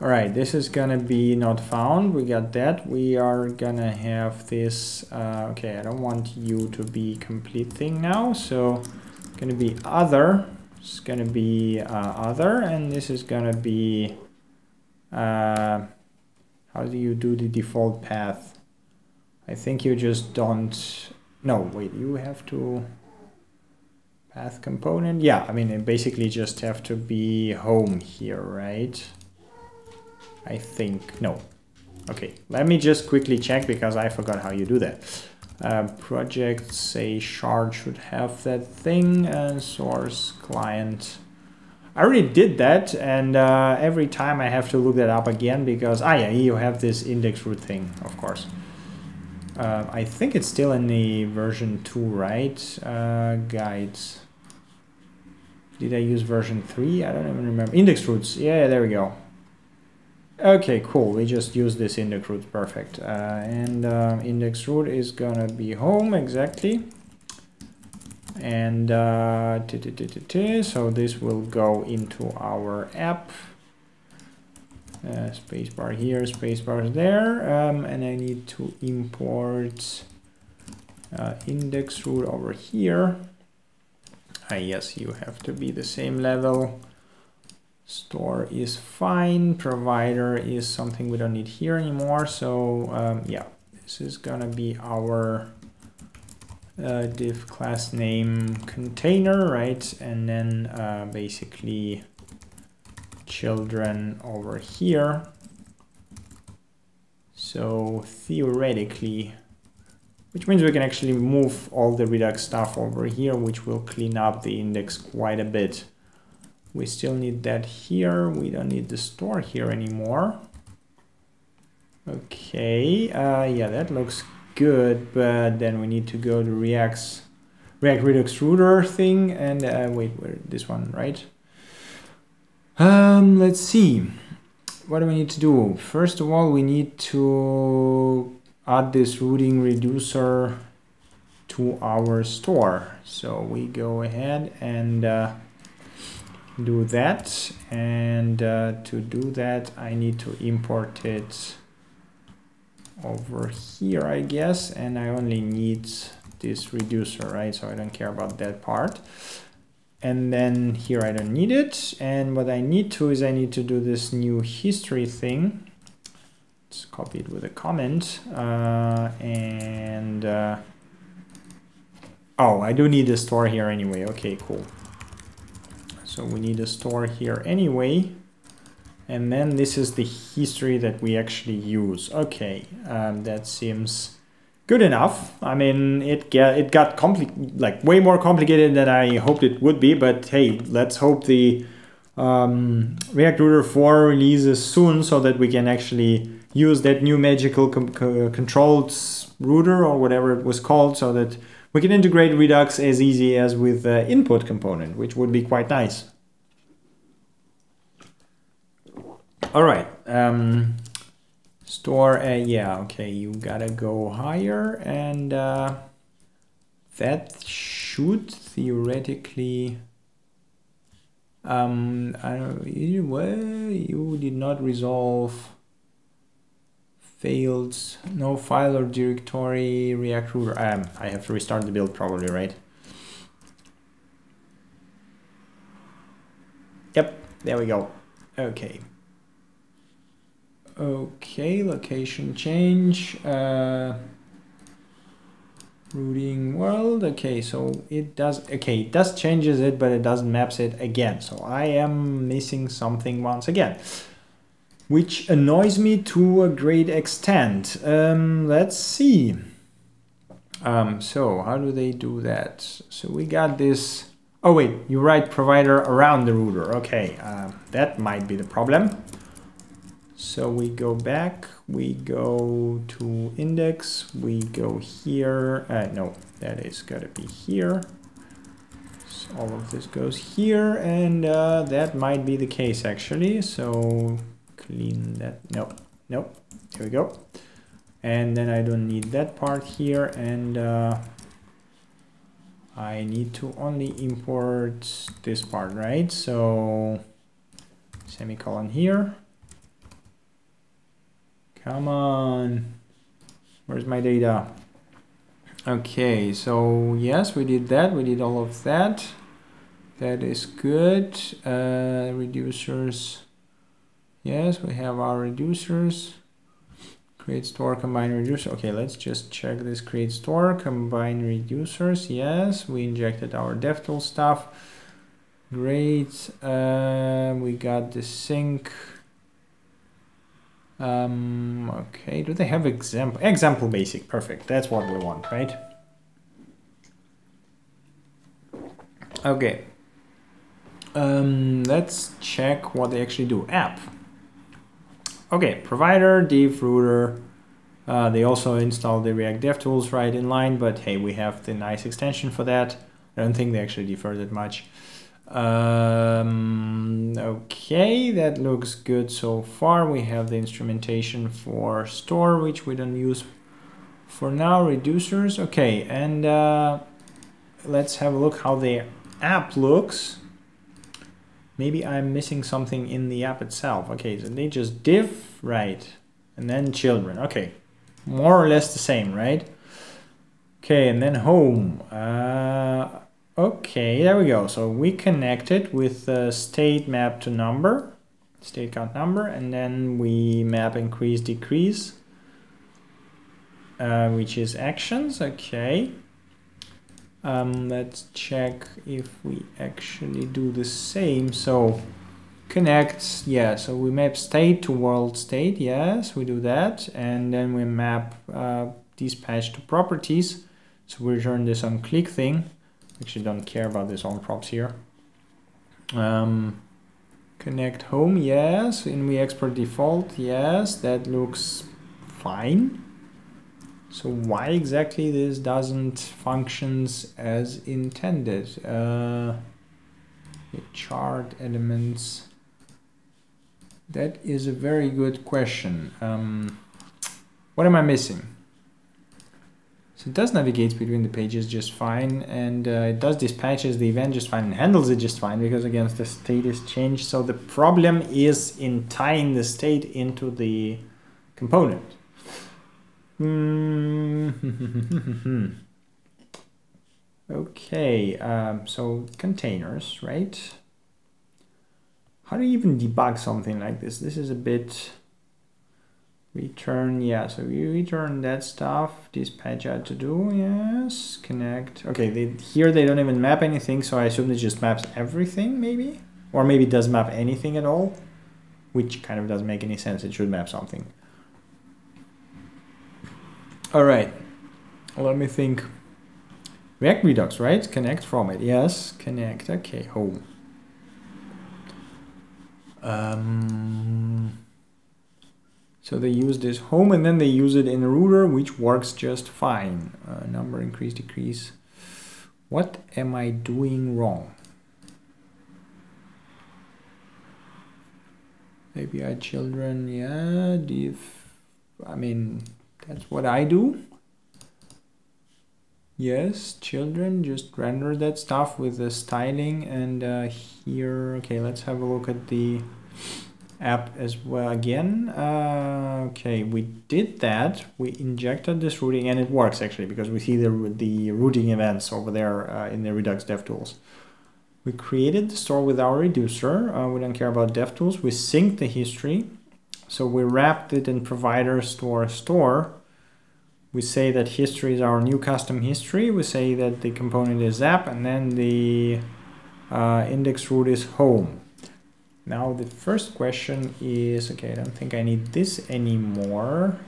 All right, this is gonna be not found. We got that. We are gonna have this. Uh, okay, I don't want you to be complete thing now. So gonna be other. It's gonna be uh, other, and this is gonna be, uh, how do you do the default path? I think you just don't, no, wait, you have to, path component. Yeah, I mean, it basically just have to be home here, right? I think, no. Okay, let me just quickly check because I forgot how you do that. Uh, project say shard should have that thing and source client. I already did that and uh, every time I have to look that up again because, ah yeah, you have this index route thing, of course. Uh, I think it's still in the version 2, right? Uh, guides. Did I use version 3? I don't even remember. Index routes. Yeah, there we go. Okay, cool. We just use this index route. Perfect. Uh, and uh, index route is gonna be home exactly. And uh, so this will go into our app. Uh, spacebar here, spacebar there. Um, and I need to import uh, index route over here. Ah, yes, you have to be the same level. Store is fine. Provider is something we don't need here anymore. So um, yeah, this is gonna be our uh, div class name container, right? And then uh, basically children over here. So theoretically, which means we can actually move all the Redux stuff over here, which will clean up the index quite a bit. We still need that here. We don't need the store here anymore. Okay, uh, yeah, that looks good, but then we need to go to React's React Redux router thing and uh, wait, where this one, right? Um, let's see. What do we need to do? First of all, we need to add this routing reducer to our store. So we go ahead and uh, do that and uh, to do that I need to import it over here I guess and I only need this reducer right so I don't care about that part and then here I don't need it and what I need to is I need to do this new history thing let's copy it with a comment uh, and uh, Oh, I do need a store here anyway. Okay, cool. So we need a store here anyway. And then this is the history that we actually use. Okay, um, that seems good enough. I mean, it get it got like way more complicated than I hoped it would be. But hey, let's hope the um, React Router 4 releases soon so that we can actually use that new magical controlled router or whatever it was called so that we can integrate Redux as easy as with the input component, which would be quite nice. All right. Um, store, a yeah, okay, you gotta go higher and uh, that should theoretically um, I don't well, you did not resolve failed no file or directory react router um, I have to restart the build probably right yep there we go okay Okay, location change. Uh, routing world. Okay, so it does. Okay, it does changes it, but it doesn't maps it again. So I am missing something once again, which annoys me to a great extent. Um, let's see. Um, so how do they do that? So we got this. Oh wait, you write provider around the router. Okay, uh, that might be the problem. So we go back, we go to index, we go here. Uh, no, that is gotta be here. So all of this goes here, and uh, that might be the case actually. So clean that. No, no. Here we go. And then I don't need that part here, and uh, I need to only import this part, right? So semicolon here. Come on. Where's my data? Okay, so yes, we did that. We did all of that. That is good. Uh, reducers. Yes, we have our reducers. Create store, combine reducer. Okay, let's just check this create store, combine reducers. Yes, we injected our DevTools stuff. Great. Uh, we got the sync. Um, okay, do they have example? Example basic, perfect. That's what we want, right? Okay. Um, let's check what they actually do. App. Okay, provider, div, router. Uh, they also install the React DevTools right in line, but hey, we have the nice extension for that. I don't think they actually differ that much. Um, okay, that looks good so far. We have the instrumentation for store, which we don't use for now. Reducers, okay, and uh, let's have a look how the app looks. Maybe I'm missing something in the app itself. Okay, so they just div, right, and then children. Okay, more or less the same, right? Okay, and then home. Uh, Okay, there we go. So we connect it with the state map to number, state count number, and then we map increase decrease, uh, which is actions. Okay. Um, let's check if we actually do the same. So connects yeah, so we map state to world state, yes, we do that. And then we map uh, dispatch to properties. So we return this on click thing actually don't care about this on props here. Um, connect home, yes. And we export default, yes. That looks fine. So why exactly this doesn't functions as intended? Uh, chart elements. That is a very good question. Um, what am I missing? So it does navigate between the pages just fine and uh, it does dispatches the event just fine and handles it just fine because again the state is changed. So the problem is in tying the state into the component. Mm. okay, um, so containers, right? How do you even debug something like this? This is a bit return yeah so we return that stuff dispatch out to do yes connect okay they, here they don't even map anything so i assume it just maps everything maybe or maybe it doesn't map anything at all which kind of doesn't make any sense it should map something all right let me think react redux right connect from it yes connect okay home um so they use this home and then they use it in a router, which works just fine. Uh, number increase, decrease. What am I doing wrong? API children, yeah, div. I mean, that's what I do. Yes, children, just render that stuff with the styling and uh, here, okay, let's have a look at the app as well again. Uh, okay, we did that. We injected this routing and it works actually because we see the, the routing events over there uh, in the Redux DevTools. We created the store with our reducer. Uh, we don't care about DevTools. We synced the history. So we wrapped it in provider store store. We say that history is our new custom history. We say that the component is app and then the uh, index route is home. Now the first question is, okay, I don't think I need this anymore.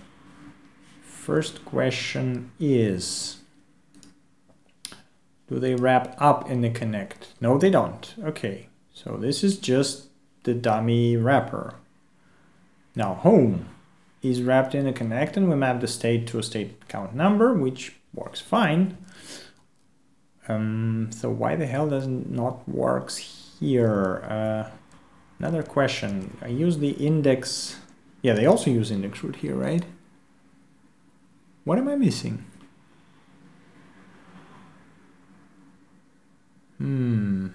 First question is, do they wrap up in the connect? No, they don't. Okay, so this is just the dummy wrapper. Now home is wrapped in a connect and we map the state to a state count number, which works fine. Um, so why the hell does not works here? Uh, Another question. I use the index. Yeah, they also use index route here, right? What am I missing? Hmm.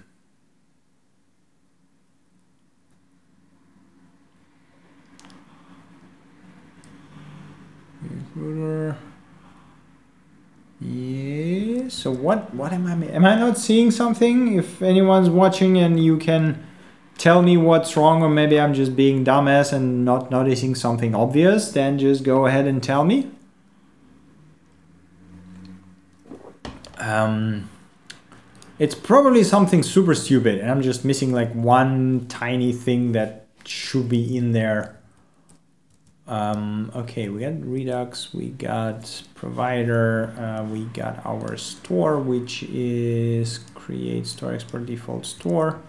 Yeah. So what? What am I? Am I not seeing something? If anyone's watching and you can tell me what's wrong or maybe I'm just being dumbass and not noticing something obvious, then just go ahead and tell me. Um, it's probably something super stupid and I'm just missing like one tiny thing that should be in there. Um, okay, we got Redux, we got provider, uh, we got our store, which is create store export default store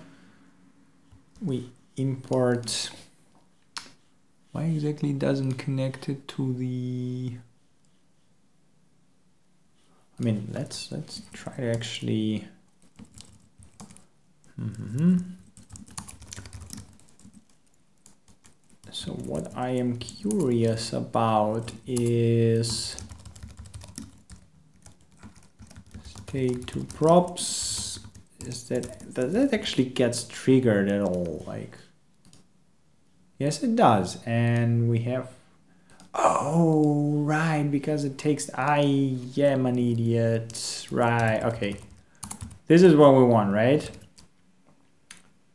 we import why exactly doesn't connect it to the I mean let's let's try to actually mm -hmm. So what I am curious about is state to props. Is that that that actually gets triggered at all? Like yes it does. And we have oh right because it takes I am an idiot right okay. This is what we want right?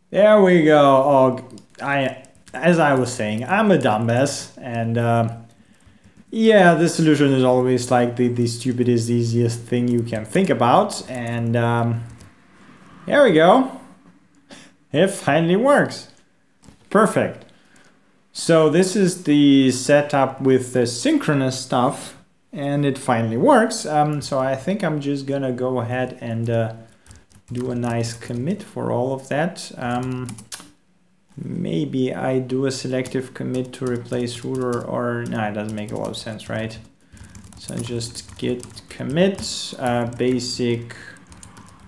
There we go. Oh I as I was saying I'm a dumbass and uh, yeah the solution is always like the, the stupidest easiest thing you can think about and um, there we go. It finally works. Perfect. So this is the setup with the synchronous stuff and it finally works. Um, so I think I'm just gonna go ahead and uh, do a nice commit for all of that. Um, maybe I do a selective commit to replace router or no, it doesn't make a lot of sense, right? So just git commit uh, basic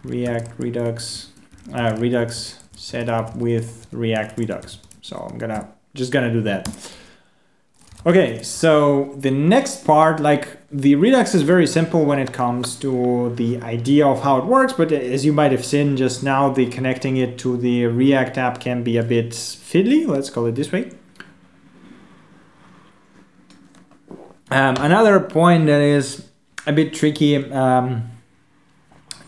React Redux, uh, Redux setup with React Redux. So I'm gonna just gonna do that. Okay, so the next part, like the Redux is very simple when it comes to the idea of how it works, but as you might have seen just now, the connecting it to the React app can be a bit fiddly, let's call it this way. Um, another point that is a bit tricky um,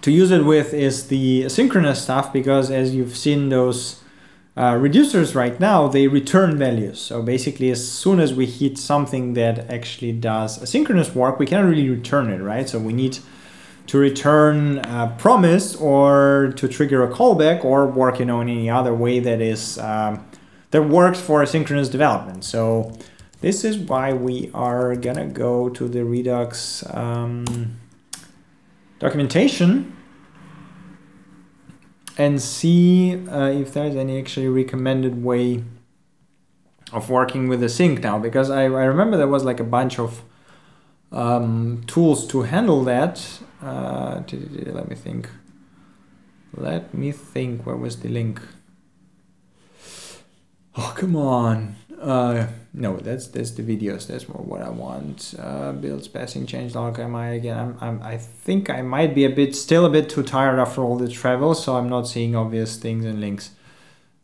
to use it with is the asynchronous stuff because as you've seen those uh, reducers right now, they return values. So basically, as soon as we hit something that actually does asynchronous work, we can't really return it, right? So we need to return a promise or to trigger a callback or work, you know, in any other way that is um, that works for asynchronous development. So this is why we are gonna go to the Redux um, documentation and see uh, if there's any actually recommended way of working with the sync now because I, I remember there was like a bunch of um, tools to handle that. Uh, let me think. Let me think where was the link? Oh come on uh, no, that's that's the videos. That's more what I want. Uh, builds passing change log. Am I again? I'm, I'm. I think I might be a bit still a bit too tired after all the travel, so I'm not seeing obvious things and links.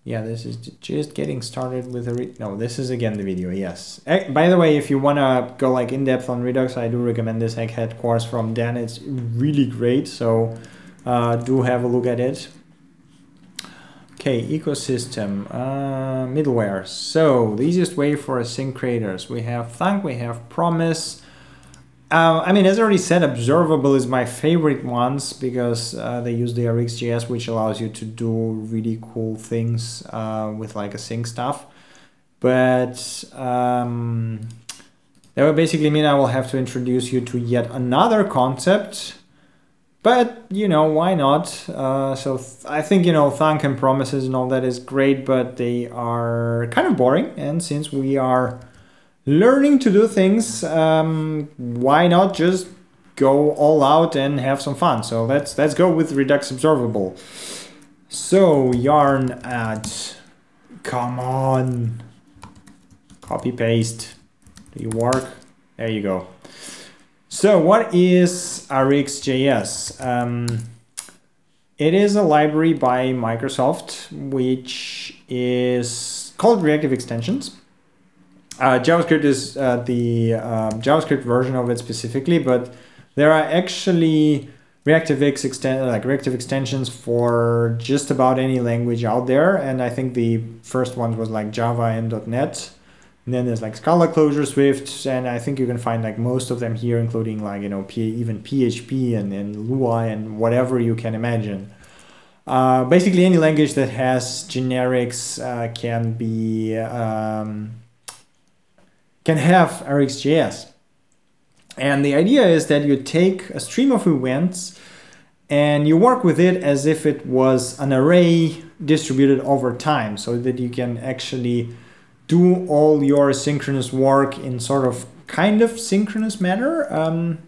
Yeah, this is just getting started with a. re no, this is again the video. Yes. Eh, by the way, if you wanna go like in depth on Redux, I do recommend this Egghead course from Dan. It's really great. So uh, do have a look at it. Okay, ecosystem, uh, middleware. So the easiest way for async creators, we have Thunk, we have Promise. Uh, I mean, as I already said, Observable is my favorite ones because uh, they use the RxJS, which allows you to do really cool things uh, with like async stuff. But um, that would basically mean I will have to introduce you to yet another concept but you know why not? Uh, so i think you know Thunk and promises and all that is great but they are kind of boring. And since we are learning to do things um, why not just go all out and have some fun? So let's let's go with redux observable. So yarn add come on. Copy paste do you work? There you go so what is RxJS? Um, it is a library by Microsoft, which is called Reactive Extensions. Uh, JavaScript is uh, the uh, JavaScript version of it specifically, but there are actually ReactiveX extend like reactive extensions for just about any language out there, and I think the first one was like Java and .NET. And then there's like Scala Clojure, Swift, and I think you can find like most of them here, including like, you know, P even PHP and, and Lua and whatever you can imagine. Uh, basically, any language that has generics uh, can be um, can have RxJS. And the idea is that you take a stream of events and you work with it as if it was an array distributed over time, so that you can actually do all your synchronous work in sort of kind of synchronous manner. Um,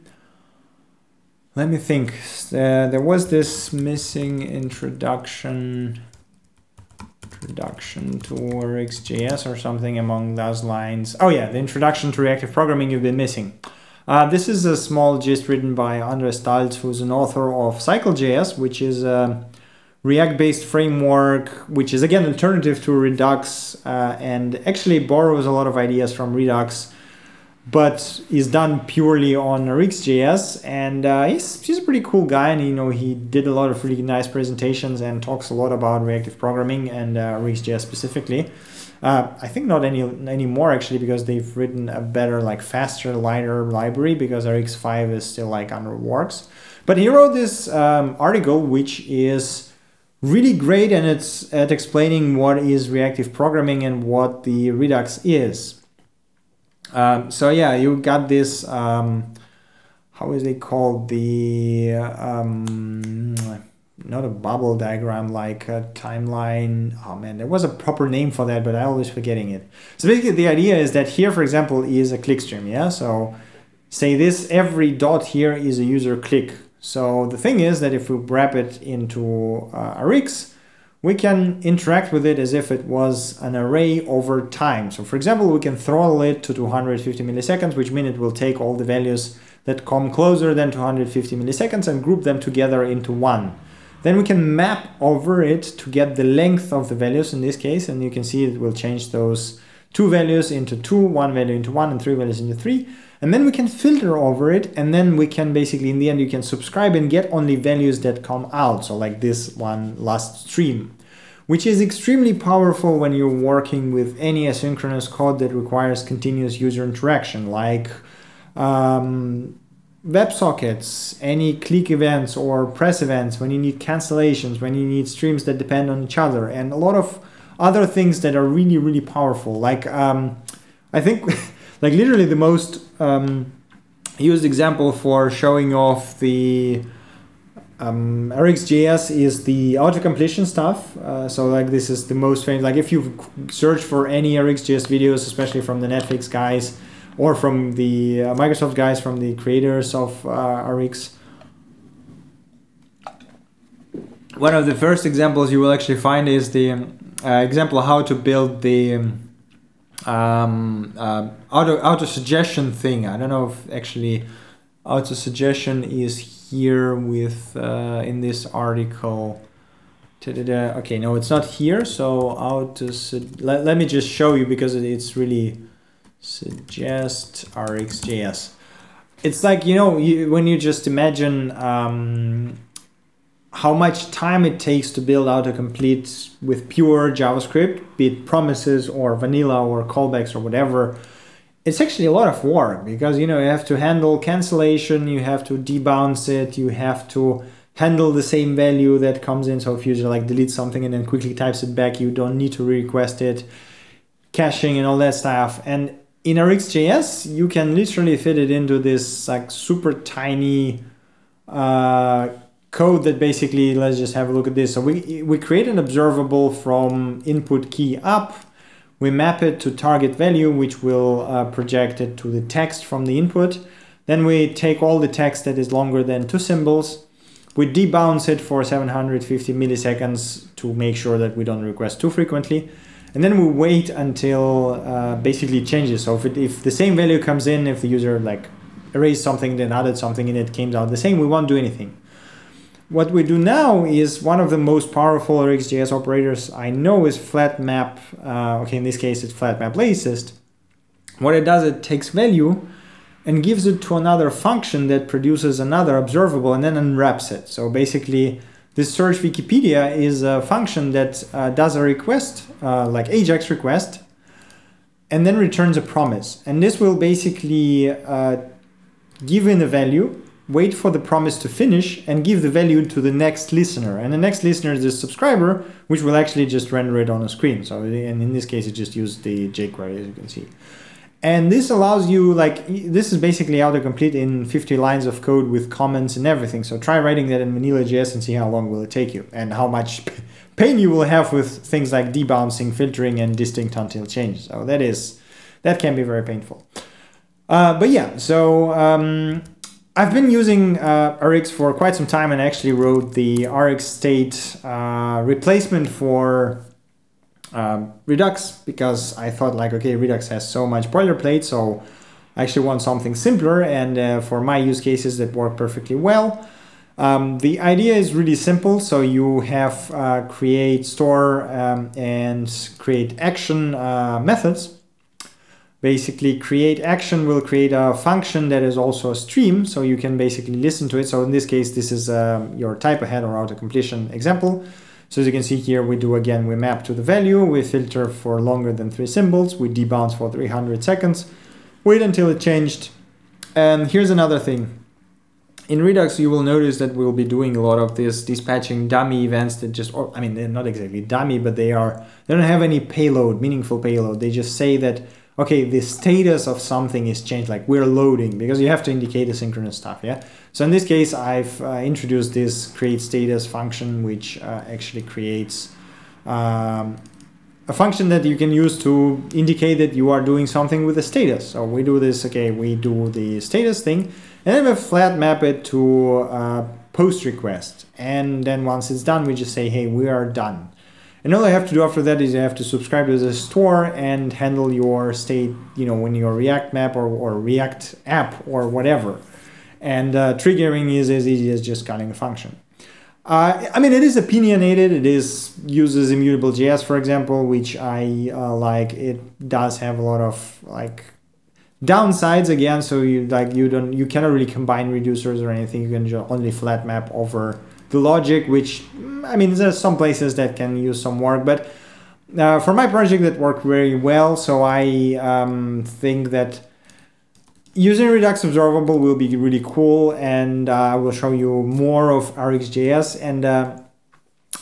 let me think. Uh, there was this missing introduction introduction to RxJS or something among those lines. Oh yeah, the introduction to reactive programming you've been missing. Uh, this is a small gist written by Andres Staltz, who's an author of Cycle.js, which is a React-based framework, which is again alternative to Redux uh, and actually borrows a lot of ideas from Redux, but is done purely on RxJS. And uh, he's, he's a pretty cool guy, and you know he did a lot of really nice presentations and talks a lot about reactive programming and uh, RxJS specifically. Uh, I think not any anymore actually because they've written a better, like faster, lighter library because RX5 is still like under works. But he wrote this um, article which is really great and it's at explaining what is reactive programming and what the Redux is. Um, so yeah, you got this, um, how is it called? The, um, not a bubble diagram, like a timeline. Oh man, there was a proper name for that, but I always forgetting it. So basically the idea is that here, for example, is a clickstream, yeah? So say this, every dot here is a user click so the thing is that if we wrap it into uh, Rx, we can interact with it as if it was an array over time. So for example, we can throttle it to 250 milliseconds, which means it will take all the values that come closer than 250 milliseconds and group them together into one. Then we can map over it to get the length of the values in this case, and you can see it will change those two values into two, one value into one, and three values into three. And then we can filter over it, and then we can basically, in the end, you can subscribe and get only values that come out. So like this one last stream. which is extremely powerful when you're working with any asynchronous code that requires continuous user interaction, like um, WebSockets, any click events or press events, when you need cancellations, when you need streams that depend on each other, and a lot of other things that are really, really powerful. Like, um, I think, like, literally the most um, used example for showing off the um, RxJS is the auto completion stuff. Uh, so like this is the most famous. Like if you search for any RxJS videos, especially from the Netflix guys or from the uh, Microsoft guys, from the creators of uh, Rx, one of the first examples you will actually find is the um, uh, example how to build the um, um uh, auto auto suggestion thing. I don't know if actually auto suggestion is here with uh, in this article. Da-da-da. Okay, no, it's not here. So how to let, let me just show you because it's really suggest RxJS. It's like you know you, when you just imagine um, how much time it takes to build out a complete with pure JavaScript, be it promises or vanilla or callbacks or whatever it's actually a lot of work because you know you have to handle cancellation you have to debounce it you have to handle the same value that comes in. So if user like deletes something and then quickly types it back you don't need to request it. Caching and all that stuff. And in rxjs you can literally fit it into this like super tiny uh, code that basically let's just have a look at this so we we create an observable from input key up we map it to target value, which will uh, project it to the text from the input. Then we take all the text that is longer than two symbols. We debounce it for 750 milliseconds to make sure that we don't request too frequently. And then we wait until uh, basically changes. So if, it, if the same value comes in, if the user like erased something, then added something and it came out the same, we won't do anything. What we do now is one of the most powerful RxJS operators I know is flatmap. Uh, okay, in this case, it's flatmap. What it does, it takes value and gives it to another function that produces another observable and then unwraps it. So basically, this search Wikipedia is a function that uh, does a request, uh, like Ajax request, and then returns a promise. And this will basically uh, give in a value wait for the promise to finish and give the value to the next listener. And the next listener is the subscriber, which will actually just render it on a screen. So, and in this case, it just used the jQuery, as you can see. And this allows you, like, this is basically autocomplete in 50 lines of code with comments and everything. So try writing that in Vanilla.js and see how long will it take you and how much pain you will have with things like debouncing, filtering, and distinct until change. So that is, that can be very painful. Uh, but yeah, so um, I've been using uh, Rx for quite some time and actually wrote the Rx state uh, replacement for um, Redux because I thought like, okay, Redux has so much boilerplate, so I actually want something simpler and uh, for my use cases that work perfectly well. Um, the idea is really simple. So you have uh, create, store, um, and create action uh, methods basically create action will create a function that is also a stream so you can basically listen to it. So in this case this is um, your type ahead or auto completion example. So as you can see here we do again we map to the value we filter for longer than three symbols we debounce for 300 seconds wait until it changed. And here's another thing. In Redux, you will notice that we'll be doing a lot of this dispatching dummy events that just, or I mean, they're not exactly dummy, but they are, they don't have any payload, meaningful payload. They just say that okay, the status of something is changed, like we're loading, because you have to indicate asynchronous stuff, yeah? So in this case, I've uh, introduced this create status function, which uh, actually creates um, a function that you can use to indicate that you are doing something with the status. So we do this, okay, we do the status thing, and then we flat map it to uh, post request. And then once it's done, we just say, hey, we are done. And all I have to do after that is you have to subscribe to the store and handle your state, you know, when your React map or, or React app or whatever. And uh, triggering is as easy as just calling a function. Uh, I mean, it is opinionated. It is uses immutable JS, for example, which I uh, like. It does have a lot of like downsides again. So you like you don't you cannot really combine reducers or anything. You can only flat map over logic, which I mean, there's some places that can use some work, but uh, for my project that worked very well. So I um, think that using Redux Observable will be really cool, and uh, I will show you more of RxJS and. Uh,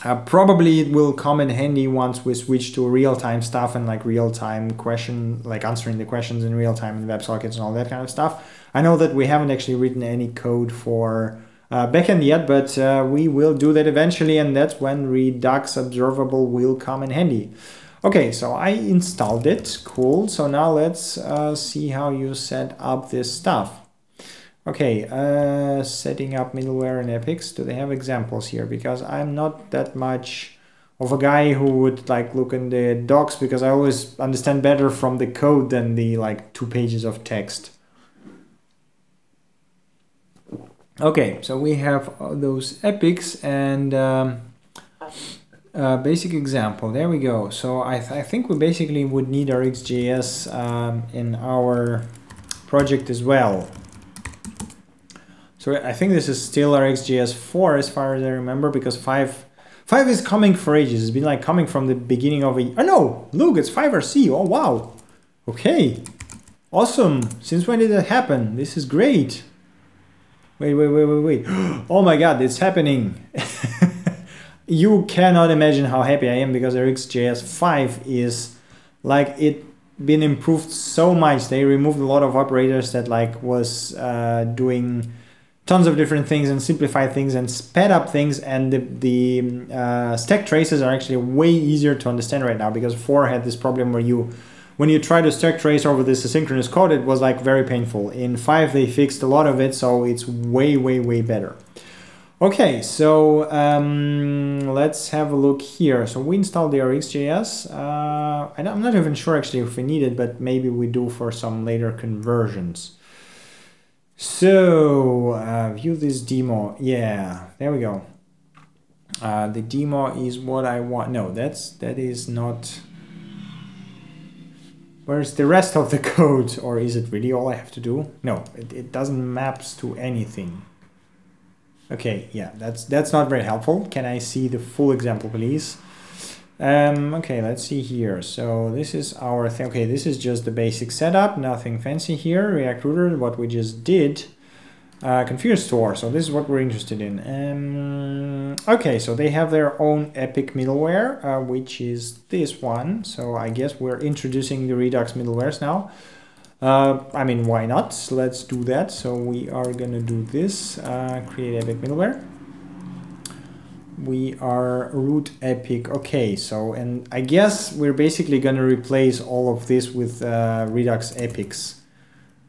uh, probably it will come in handy once we switch to real-time stuff and like real-time question, like answering the questions in real time in WebSockets and all that kind of stuff. I know that we haven't actually written any code for uh, backend yet, but uh, we will do that eventually, and that's when Redux Observable will come in handy. Okay, so I installed it, cool. So now let's uh, see how you set up this stuff. Okay, uh, setting up middleware and epics. Do they have examples here? Because I'm not that much of a guy who would like look in the docs because I always understand better from the code than the like two pages of text. Okay, so we have those epics and um, basic example. There we go. So I, th I think we basically would need RxJS um, in our project as well. So I think this is still RxJS 4 as far as I remember because 5 5 is coming for ages. It's been like coming from the beginning of a... Oh no! Look, it's 5RC. Oh wow! Okay. Awesome. Since when did that happen? This is great. Wait, wait, wait, wait, wait. Oh my god, it's happening. you cannot imagine how happy I am because RxJS 5 is like it been improved so much. They removed a lot of operators that like was uh, doing tons of different things and simplify things and sped up things and the, the uh, stack traces are actually way easier to understand right now because 4 had this problem where you when you try to stack trace over this asynchronous code it was like very painful in 5 they fixed a lot of it so it's way way way better okay so um, let's have a look here so we installed the rxjs uh, i'm not even sure actually if we need it but maybe we do for some later conversions so, uh, view this demo. Yeah, there we go. Uh, the demo is what I want. No, that's that is not. Where's the rest of the code? Or is it really all I have to do? No, it, it doesn't maps to anything. Okay, yeah, that's that's not very helpful. Can I see the full example, please? Um, okay, let's see here. So this is our thing. Okay, this is just the basic setup, nothing fancy here. React Router, what we just did. Uh, configure store, so this is what we're interested in. Um, okay, so they have their own Epic middleware, uh, which is this one. So I guess we're introducing the Redux middlewares now. Uh, I mean, why not? Let's do that. So we are gonna do this, uh, create Epic middleware we are root epic okay so and i guess we're basically to replace all of this with uh, redux epics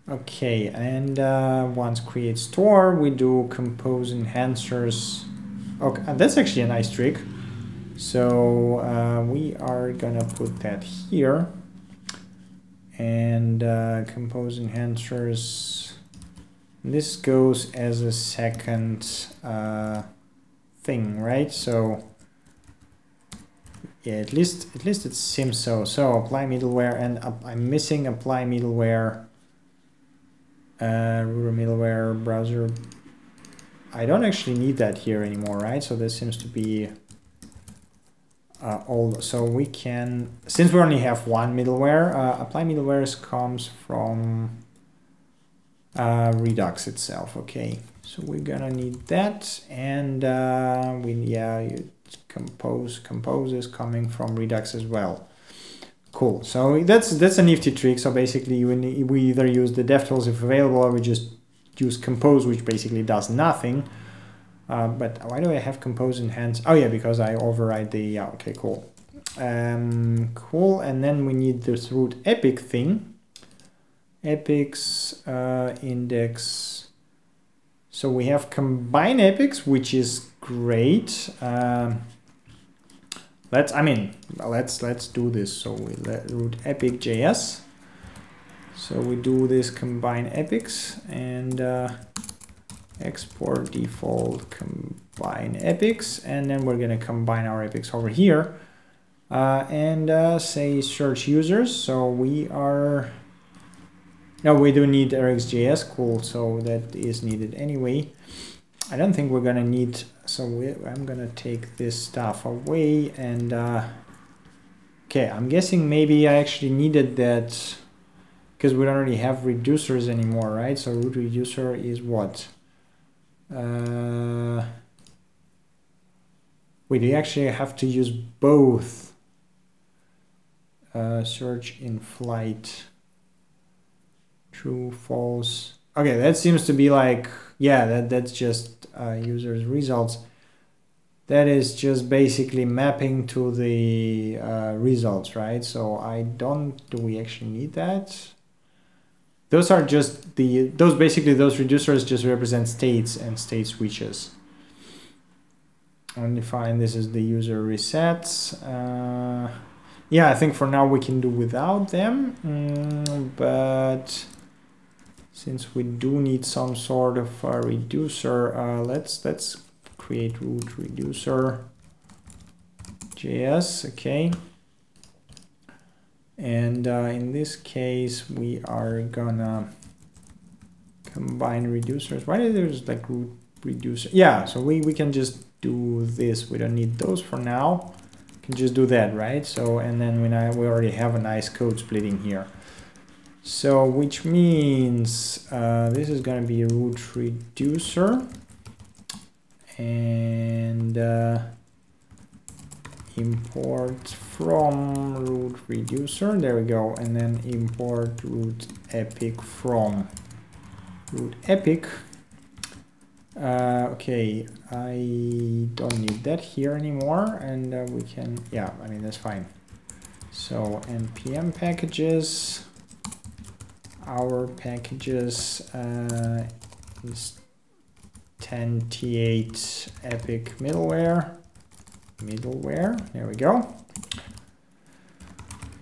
okay and uh, once create store we do compose enhancers. Okay and that's actually a nice trick. So uh, we are gonna put that here. And uh, compose enhancers. This goes as a second uh, thing, right? So yeah, at least at least it seems so. So apply middleware, and uh, I'm missing apply middleware, uh, Router middleware browser. I don't actually need that here anymore, right? So this seems to be uh, old. So we can, since we only have one middleware, uh, apply middleware comes from uh, Redux itself. Okay. So we're gonna need that, and uh, we yeah, you compose composes coming from Redux as well. Cool. So that's that's a nifty trick. So basically, we we either use the DevTools if available, or we just use compose, which basically does nothing. Uh, but why do I have compose in hands? Oh yeah, because I override the yeah. Okay, cool. Um, cool. And then we need this root epic thing. Epics uh, index so we have combine epics, which is great. Um, let's, I mean, let's let's do this. So we let root epic JS. So we do this combine epics and uh, export default combine epics, and then we're gonna combine our epics over here. Uh, and uh, say search users. So we are no, we do need RxJS, cool, so that is needed anyway. I don't think we're gonna need so we, I'm gonna take this stuff away and uh, okay, I'm guessing maybe I actually needed that because we don't really have reducers anymore, right? So root reducer is what? Uh, we do actually have to use both uh, search in flight true false okay that seems to be like yeah that that's just uh, users results. That is just basically mapping to the uh, results right? So I don't do we actually need that? Those are just the those basically those reducers just represent states and state switches. And define this is the user resets uh, yeah I think for now we can do without them mm, but since we do need some sort of a reducer, uh, let's let's create root reducer JS, okay. And uh, in this case, we are gonna combine reducers. Why is there's like root reducer? Yeah, so we, we can just do this. We don't need those for now. can just do that, right? So, and then when I, we already have a nice code splitting here. So which means uh, this is going to be a root reducer. And uh, import from root reducer. There we go. And then import root epic from. Root epic. Uh, okay. I don't need that here anymore. And uh, we can yeah I mean that's fine. So npm packages our packages uh, is 10t8 epic middleware. Middleware there we go.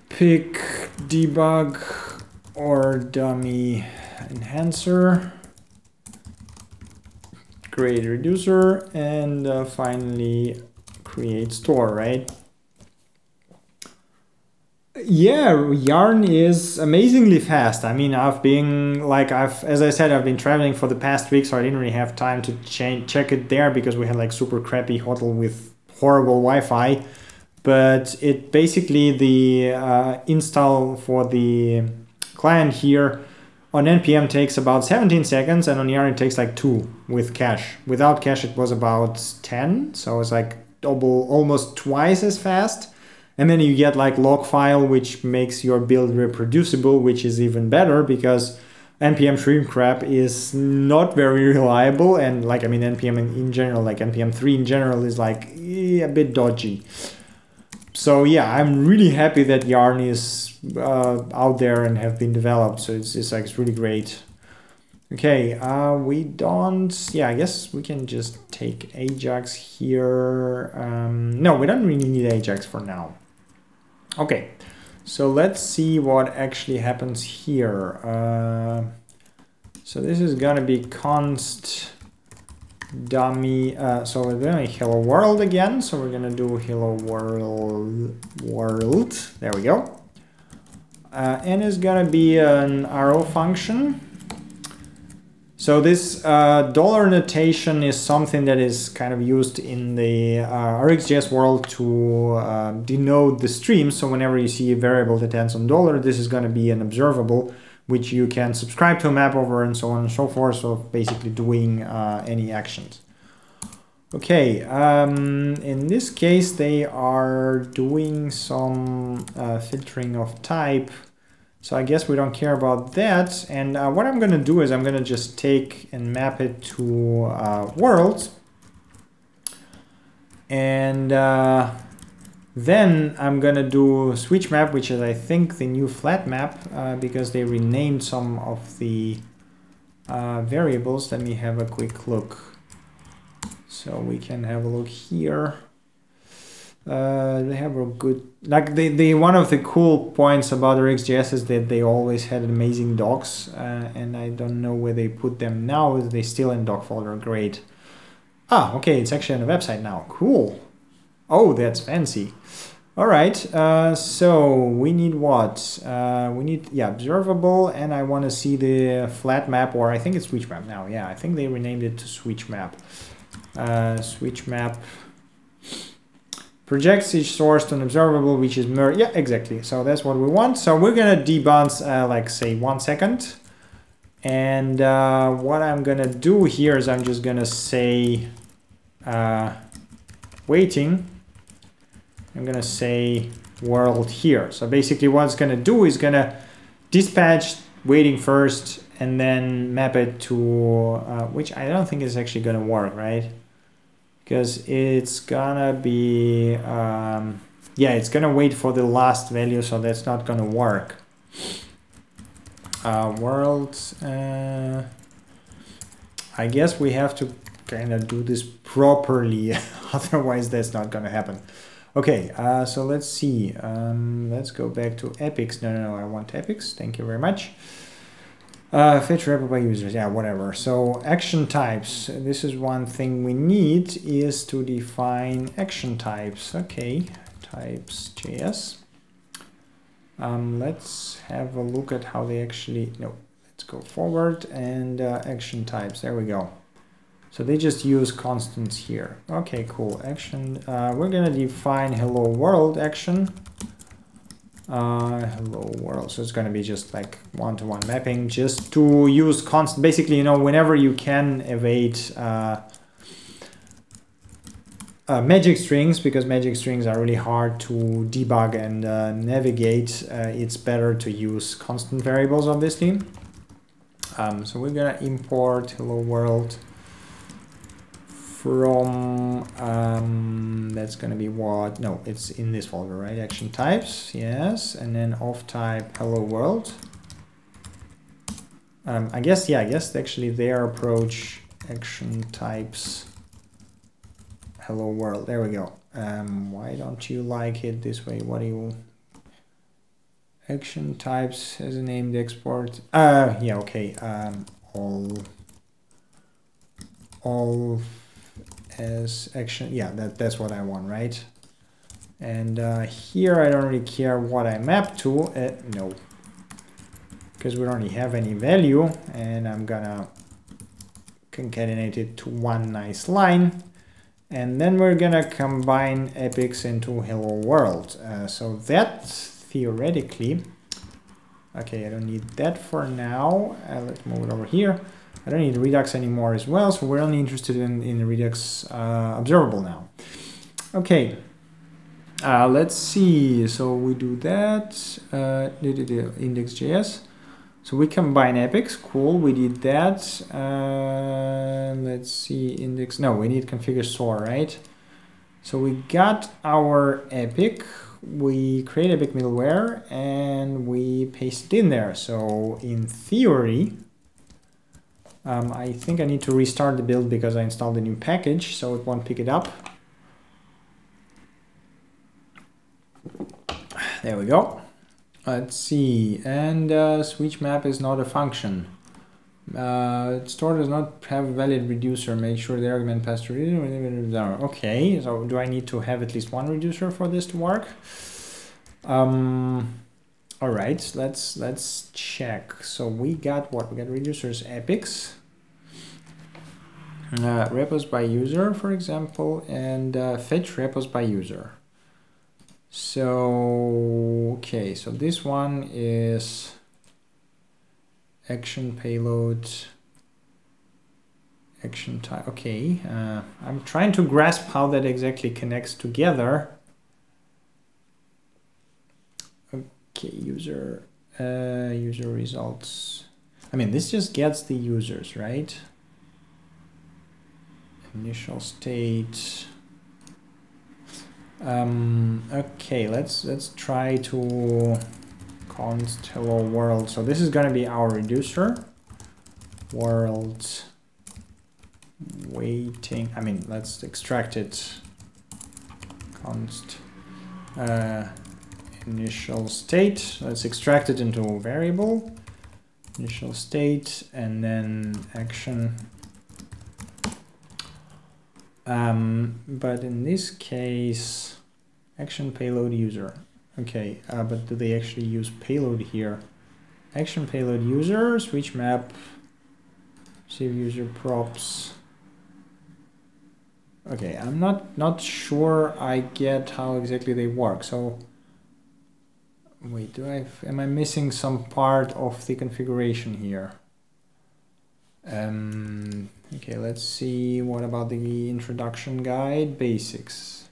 Pick debug or dummy enhancer. Create reducer and uh, finally create store right yeah, Yarn is amazingly fast. I mean, I've been like I've as I said, I've been traveling for the past week, so I didn't really have time to change check it there because we had like super crappy hotel with horrible Wi-Fi. But it basically the uh, install for the client here on npm takes about 17 seconds, and on Yarn it takes like two with cache. Without cache, it was about 10, so it's like double, almost twice as fast and then you get like log file, which makes your build reproducible, which is even better because npm shrinkwrap is not very reliable. And like, I mean, npm in, in general, like npm 3 in general is like eh, a bit dodgy. So yeah, I'm really happy that Yarn is uh, out there and have been developed. So it's, it's like, it's really great. Okay, uh, we don't, yeah, I guess we can just take Ajax here. Um, no, we don't really need Ajax for now. Okay, so let's see what actually happens here. Uh, so this is gonna be const dummy. Uh, so we're doing hello world again. So we're gonna do hello world world. There we go. Uh, and it's gonna be an arrow function so this uh, dollar notation is something that is kind of used in the uh, RxJS world to uh, denote the stream. So whenever you see a variable that ends on dollar, this is going to be an observable, which you can subscribe to a map over and so on and so forth. So basically doing uh, any actions. Okay, um, in this case, they are doing some uh, filtering of type so I guess we don't care about that. And uh, what I'm going to do is I'm going to just take and map it to uh, world. And uh, then I'm going to do switch map, which is I think the new flat map uh, because they renamed some of the uh, variables. Let me have a quick look. So we can have a look here. Uh, they have a good like the, the one of the cool points about RxJS is that they always had amazing docs uh, and I don't know where they put them now. They still in doc folder? Great. Ah okay it's actually on the website now. Cool. Oh that's fancy. All right uh, so we need what? Uh, we need yeah observable and I want to see the flat map or I think it's switch map now. Yeah I think they renamed it to switch map. Uh, switch map projects each source to an observable which is mirror yeah exactly. So that's what we want. So we're gonna debounce uh, like say one second. And uh, what I'm gonna do here is I'm just gonna say uh, waiting. I'm gonna say world here. So basically what it's gonna do is gonna dispatch waiting first and then map it to uh, which I don't think is actually gonna work right because it's gonna be um, yeah it's gonna wait for the last value so that's not gonna work. Uh, world uh, I guess we have to kind of do this properly otherwise that's not gonna happen. Okay uh, so let's see um, let's go back to epics. No no no I want epics. Thank you very much uh, repo by users, yeah, whatever. So action types, this is one thing we need is to define action types. Okay, types JS. Um, let's have a look at how they actually, no, let's go forward and uh, action types, there we go. So they just use constants here. Okay, cool. Action, uh, we're gonna define hello world action uh, hello world. So it's going to be just like one-to-one -one mapping just to use constant, basically, you know, whenever you can evade uh, uh, magic strings, because magic strings are really hard to debug and uh, navigate, uh, it's better to use constant variables, obviously. Um, so we're going to import hello world from um, that's to be what no it's in this folder right? Action types yes and then of type hello world. Um, I guess yeah I guess actually their approach action types hello world there we go. Um, why don't you like it this way? What do you action types as a named export uh yeah okay um, all all as action. Yeah, that, that's what I want, right? And uh, here I don't really care what I map to. Uh, no, because we don't really have any value and I'm gonna concatenate it to one nice line. And then we're gonna combine epics into hello world. Uh, so that theoretically, okay, I don't need that for now. Uh, let's move it over here. I don't need Redux anymore as well, so we're only interested in, in the Redux uh, observable now. Okay, uh, let's see. So we do that, uh, index.js. So we combine epics, cool, we did that. Uh, let's see, index, no, we need configure store, right? So we got our epic, we create epic middleware, and we paste it in there. So in theory, um, I think I need to restart the build because I installed a new package, so it won't pick it up. There we go. Let's see, and uh, switch map is not a function. Uh, store does not have a valid reducer. Make sure the argument passed to through. Okay, so do I need to have at least one reducer for this to work? Um, all right, let's let's check. So we got what? We got reducers epics, uh, repos by user, for example, and uh, fetch repos by user. So okay, so this one is action payload action type. Okay, uh, I'm trying to grasp how that exactly connects together. Okay, user, uh, user results. I mean, this just gets the users, right? Initial state. Um, okay, let's let's try to const hello world. So this is going to be our reducer. World waiting. I mean, let's extract it. Const. Uh, initial state. Let's extract it into a variable. Initial state and then action. Um, but in this case, action payload user. Okay, uh, but do they actually use payload here? Action payload user, switch map, save user props. Okay, I'm not not sure I get how exactly they work. So wait, do I am I missing some part of the configuration here? Um, okay, let's see. What about the introduction guide basics?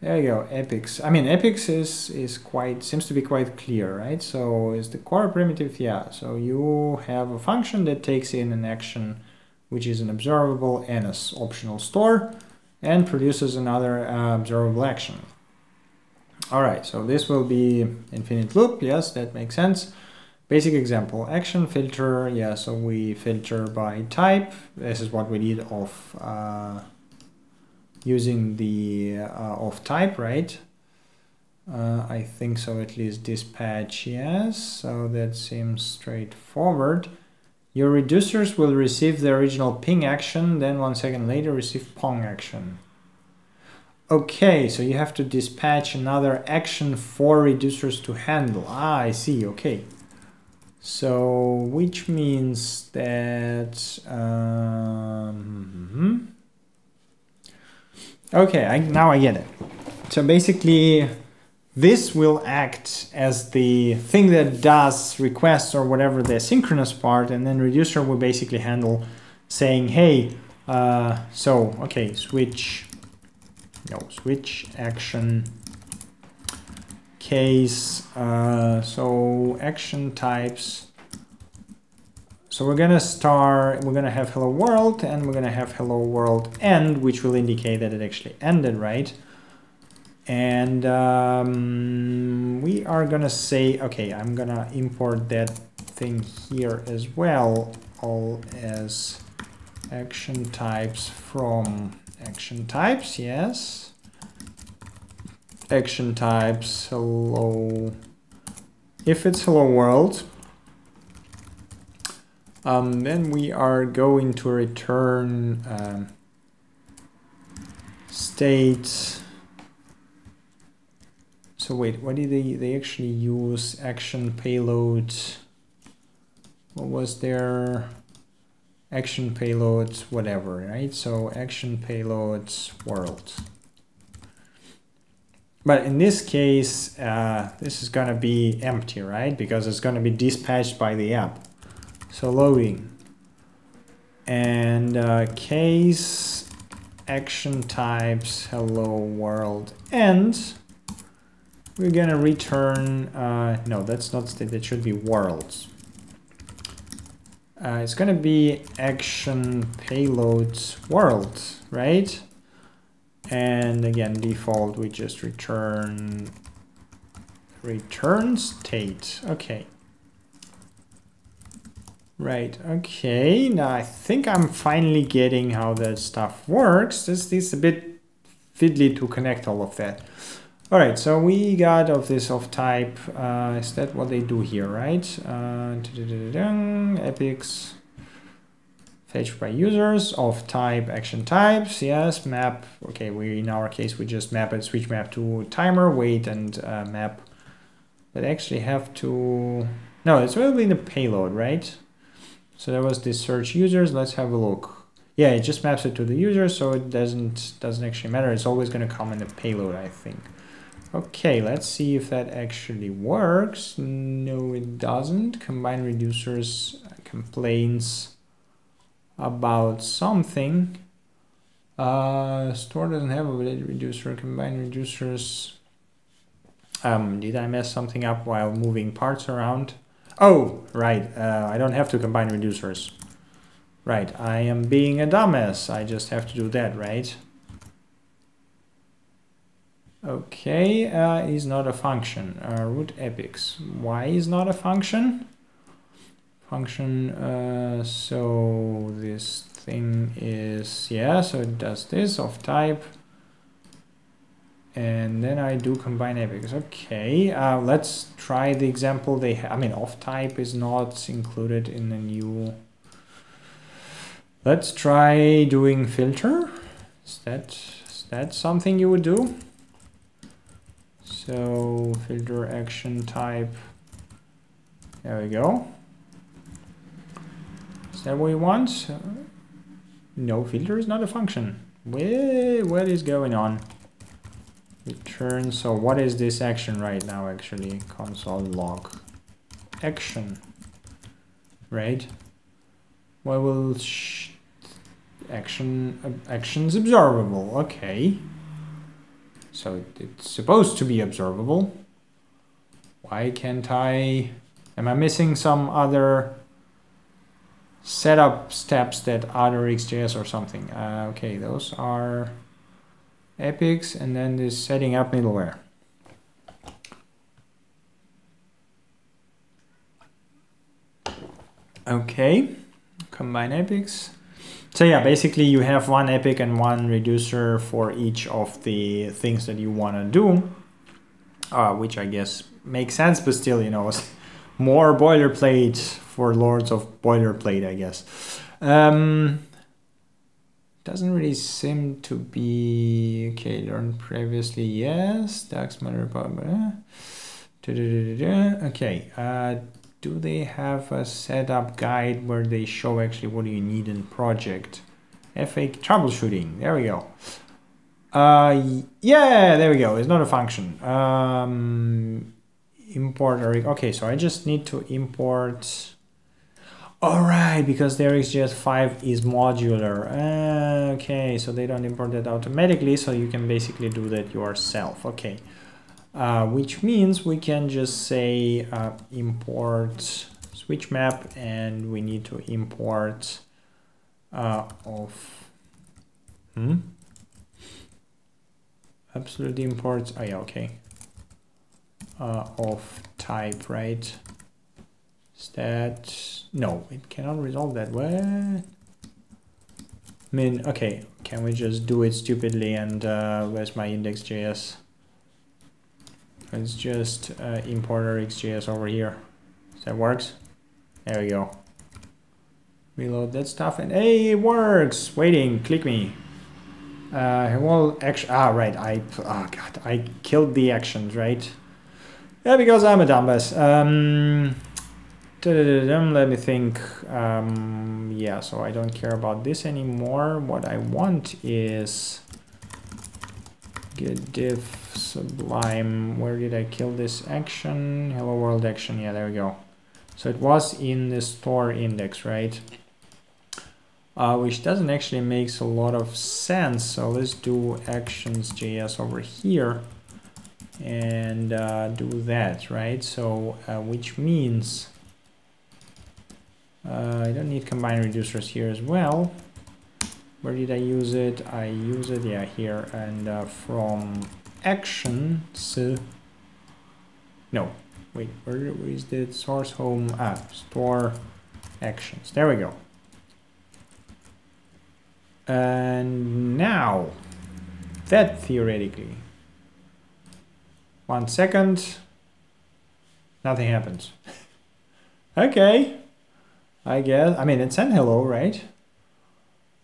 There you go, epics. I mean, epics is is quite seems to be quite clear, right? So is the core primitive? Yeah. So you have a function that takes in an action which is an observable and a optional store, and produces another uh, observable action. All right, so this will be infinite loop. Yes, that makes sense. Basic example, action filter. Yeah, so we filter by type. This is what we need of uh, using the uh, of type, right? Uh, I think so, at least dispatch, yes. So that seems straightforward. Your reducers will receive the original ping action, then one second later receive pong action. Okay, so you have to dispatch another action for reducers to handle. Ah, I see, okay. So, which means that... Um, okay, I, now I get it. So basically, this will act as the thing that does requests or whatever the synchronous part, and then reducer will basically handle saying, hey, uh, so, okay, switch, no, switch action case, uh, so action types. So we're gonna start, we're gonna have hello world, and we're gonna have hello world end, which will indicate that it actually ended, right? and um, we are gonna say okay I'm gonna import that thing here as well all as action types from action types yes action types hello if it's hello world um, then we are going to return um, state so wait, what did they, they actually use? Action payload. What was their action payload, whatever, right? So action payloads world. But in this case, uh, this is gonna be empty, right? Because it's gonna be dispatched by the app. So loading. And uh, case action types hello world and we're gonna return, uh, no, that's not state, that should be worlds. Uh, it's gonna be action payload world, right? And again, default, we just return return state. Okay. Right, okay. Now I think I'm finally getting how that stuff works. This is a bit fiddly to connect all of that. All right, so we got of this of type, uh, is that what they do here, right? Uh, epics fetched by users of type action types, yes, map, okay, we in our case we just map it, switch map to timer, wait and uh, map, but actually have to, no, it's really in the payload, right? So there was this search users, let's have a look. Yeah, it just maps it to the user, so it doesn't doesn't actually matter, it's always gonna come in the payload, I think. Okay, let's see if that actually works. No, it doesn't. Combine reducers complains about something. Uh, store doesn't have a reducer. Combine reducers. Um, did I mess something up while moving parts around? Oh, right. Uh, I don't have to combine reducers. Right, I am being a dumbass. I just have to do that, right? Okay, uh, is not a function. Uh, root epics. Why is not a function? Function, uh, so this thing is, yeah, so it does this of type. And then I do combine epics. Okay, uh, let's try the example they I mean, of type is not included in the new. Let's try doing filter. Is that, is that something you would do? So filter action type. There we go. Is that what we want? No, filter is not a function. Wait, what is going on? Return, so what is this action right now actually? Console log action, right? What will action, uh, actions observable, okay. So it's supposed to be observable. Why can't I, am I missing some other setup steps that other XJS or something? Uh, okay, those are epics and then this setting up middleware. Okay, combine epics. So yeah, basically you have one epic and one reducer for each of the things that you want to do, uh, which I guess makes sense, but still, you know, more boilerplate for lords of boilerplate, I guess. Um, doesn't really seem to be okay learned previously. Yes dax matter okay uh, do they have a setup guide where they show actually what do you need in project? Fa troubleshooting there we go. Uh yeah there we go it's not a function. Um import okay so i just need to import. All right, because RxJS5 is modular. Uh, okay, so they don't import that automatically, so you can basically do that yourself. Okay, uh, which means we can just say uh, import switch map, and we need to import uh, of hmm? absolute imports. Oh yeah, okay. Uh, of type, right? Stat, no, it cannot resolve that. way I mean, okay, can we just do it stupidly and uh, where's my index.js? Let's just uh, import RxJS over here. So that works? There we go. Reload that stuff and hey, it works! Waiting, click me. Uh, well, action, ah, right, I, oh god, I killed the actions, right? Yeah, because I'm a dumbass. Um, let me think. Um, yeah, so I don't care about this anymore. What I want is git diff sublime. Where did I kill this action? Hello world action. Yeah, there we go. So it was in the store index, right? Uh, which doesn't actually makes a lot of sense. So let's do actions.js over here and uh, do that, right? So uh, which means uh, I don't need combine reducers here as well. Where did I use it? I use it, yeah, here. And uh, from actions, no, wait, where, is the source home? app? store actions. There we go. And now, that theoretically, one second, nothing happens. okay. I guess. I mean, it sent hello, right?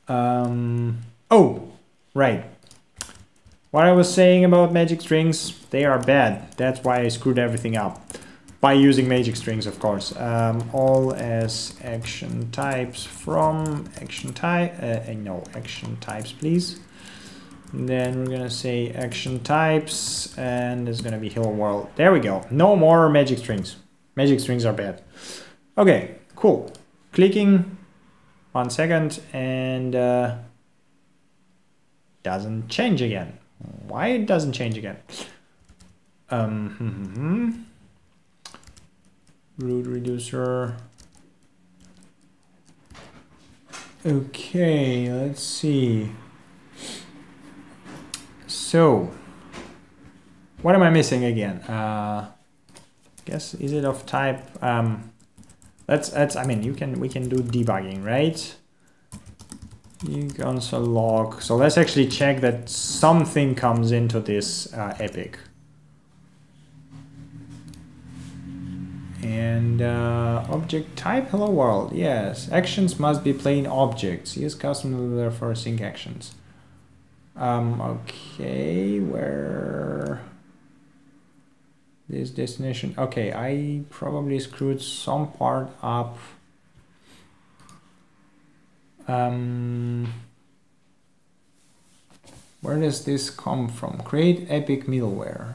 Um, oh, right. What I was saying about magic strings, they are bad. That's why I screwed everything up. By using magic strings, of course. Um, all as action types from action type. Uh, uh, no, action types, please. And then we're gonna say action types, and it's gonna be hello world. There we go. No more magic strings. Magic strings are bad. Okay, cool clicking one second and uh, doesn't change again. Why it doesn't change again? Um, hmm, hmm. root reducer. Okay, let's see. So, what am I missing again? Uh, guess is it of type um, Let's, let's, I mean, you can, we can do debugging, right? You console log. So let's actually check that something comes into this uh, epic. And uh, object type, hello world. Yes, actions must be plain objects. Use custom for sync actions. Um, okay, where this destination okay I probably screwed some part up Um, where does this come from? Create epic middleware.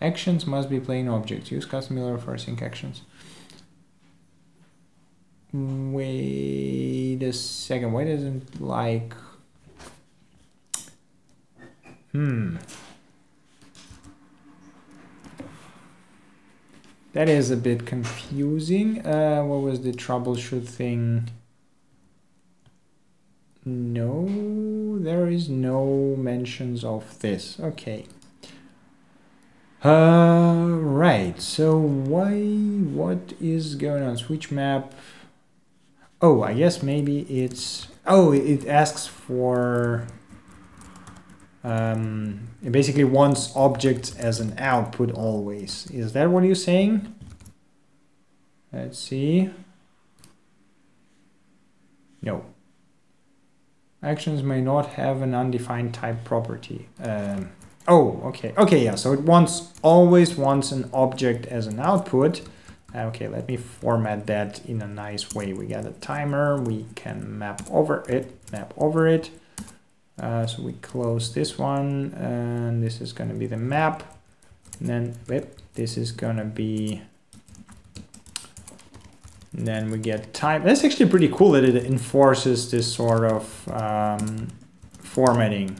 Actions must be plain objects. Use custom middleware for sync actions. Wait a second. Why doesn't like... Hmm. That is a bit confusing. Uh, what was the troubleshoot thing? No, there is no mentions of this. Okay. Uh, right, so why, what is going on? Switch map. Oh, I guess maybe it's, oh, it asks for, um, it basically wants objects as an output always. Is that what you're saying? Let's see. No. Actions may not have an undefined type property. Um, oh, okay. Okay, yeah, so it wants always wants an object as an output. Okay, let me format that in a nice way. We got a timer, we can map over it, map over it. Uh, so we close this one, and this is gonna be the map. And then, whoop, this is gonna be and then we get time. That's actually pretty cool that it enforces this sort of um, formatting.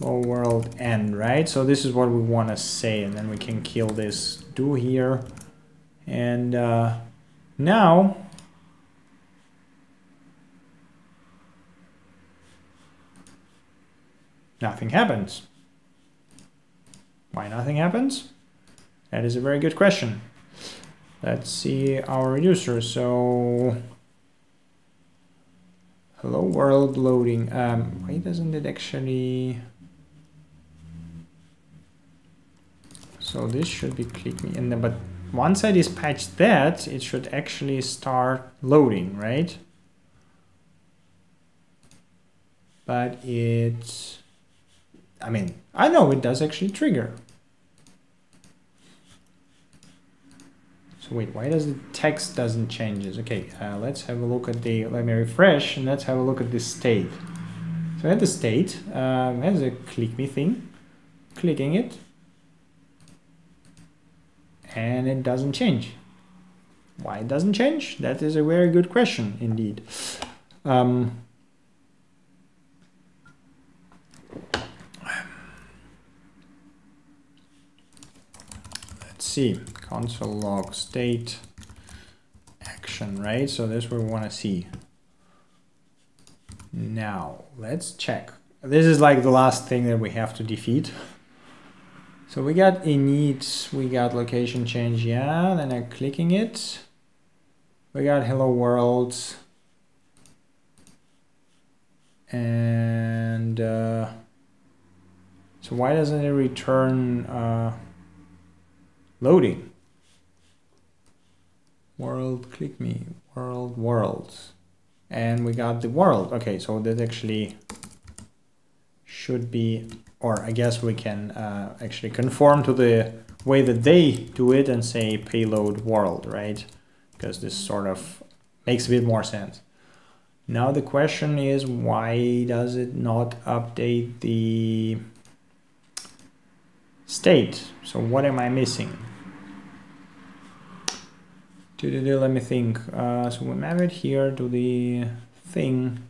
Low world end, right? So this is what we want to say, and then we can kill this do here. And uh, now nothing happens. Why nothing happens? That is a very good question. Let's see our reducer. So hello world loading. Um, why doesn't it actually? So this should be click me in there, but once I dispatch that, it should actually start loading, right? But it, I mean, I know it does actually trigger. So wait, why does the text doesn't changes? Okay, uh, let's have a look at the, let me refresh and let's have a look at the state. So at the state, um, a click me thing, clicking it, and it doesn't change. Why it doesn't change? That is a very good question indeed. Um, let's see console log state action, right? So this we want to see. Now, let's check. This is like the last thing that we have to defeat. So we got init, we got location change, yeah, then I'm clicking it. We got hello world. And uh, so why doesn't it return uh, loading? world click me. World worlds. And we got the world. Okay so that actually should be or I guess we can uh, actually conform to the way that they do it and say payload world right? Because this sort of makes a bit more sense. Now the question is why does it not update the state? So what am I missing do, do, do, let me think. Uh, so we map it here to the thing.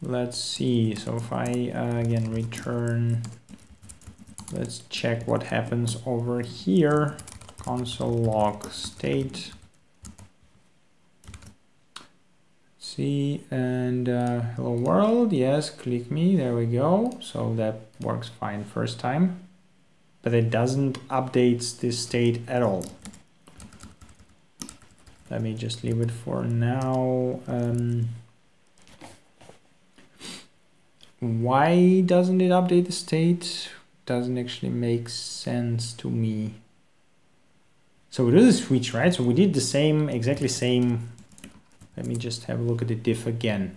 Let's see. So if I uh, again return, let's check what happens over here. Console log state. See and uh, hello world. Yes, click me. There we go. So that works fine first time, but it doesn't update this state at all let me just leave it for now. Um, why doesn't it update the state? Doesn't actually make sense to me. So we do the switch, right? So we did the same, exactly same. Let me just have a look at the diff again.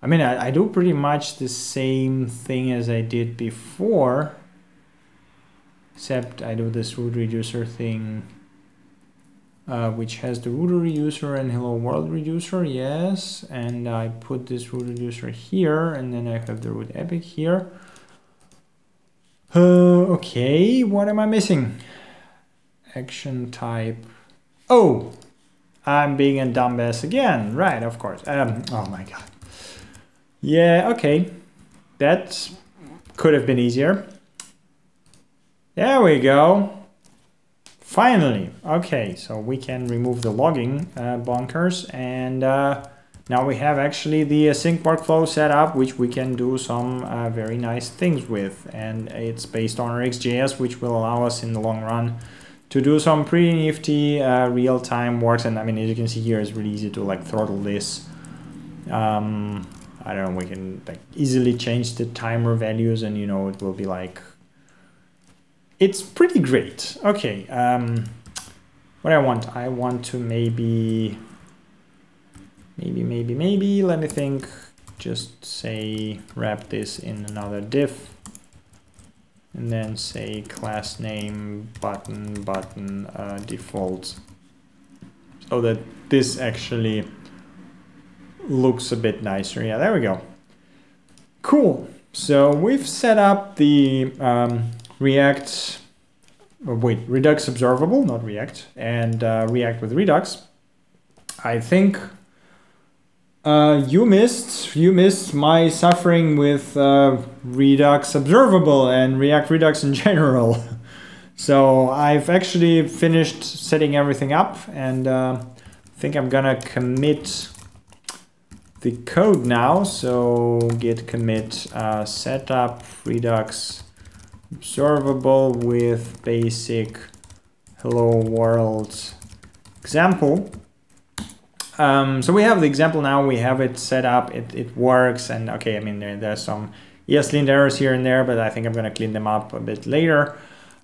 I mean, I, I do pretty much the same thing as I did before, except I do this root reducer thing uh, which has the root reducer and hello world reducer, yes. And I put this root reducer here, and then I have the root epic here. Uh, okay, what am I missing? Action type. Oh, I'm being a dumbass again. Right, of course. Um, oh my god. Yeah, okay. That could have been easier. There we go. Finally. Okay, so we can remove the logging uh, bunkers and uh, now we have actually the async workflow set up, which we can do some uh, very nice things with. And it's based on RxJS, which will allow us in the long run to do some pretty nifty uh, real-time works. And I mean, as you can see here, it's really easy to like throttle this. Um, I don't know, we can like easily change the timer values and you know, it will be like, it's pretty great. Okay, um, what I want, I want to maybe maybe, maybe, maybe, let me think, just say wrap this in another div and then say class name button button uh, default so that this actually looks a bit nicer. Yeah, there we go. Cool. So we've set up the um, React, wait, Redux observable, not React, and uh, React with Redux. I think uh, you missed you missed my suffering with uh, Redux Observable and React Redux in general. so I've actually finished setting everything up, and uh, I think I'm gonna commit the code now. So git commit uh, setup Redux Observable with basic hello world example um, so we have the example now, we have it set up, it, it works, and okay, I mean, there, there's some ESLint errors here and there, but I think I'm gonna clean them up a bit later.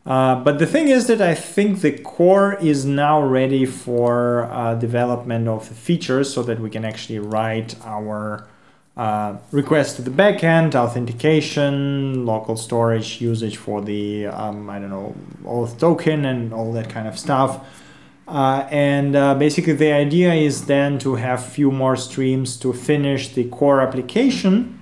Uh, but the thing is that I think the core is now ready for uh, development of the features so that we can actually write our uh, request to the backend, authentication, local storage usage for the, um, I don't know, auth token and all that kind of stuff. Uh, and uh, basically the idea is then to have few more streams to finish the core application.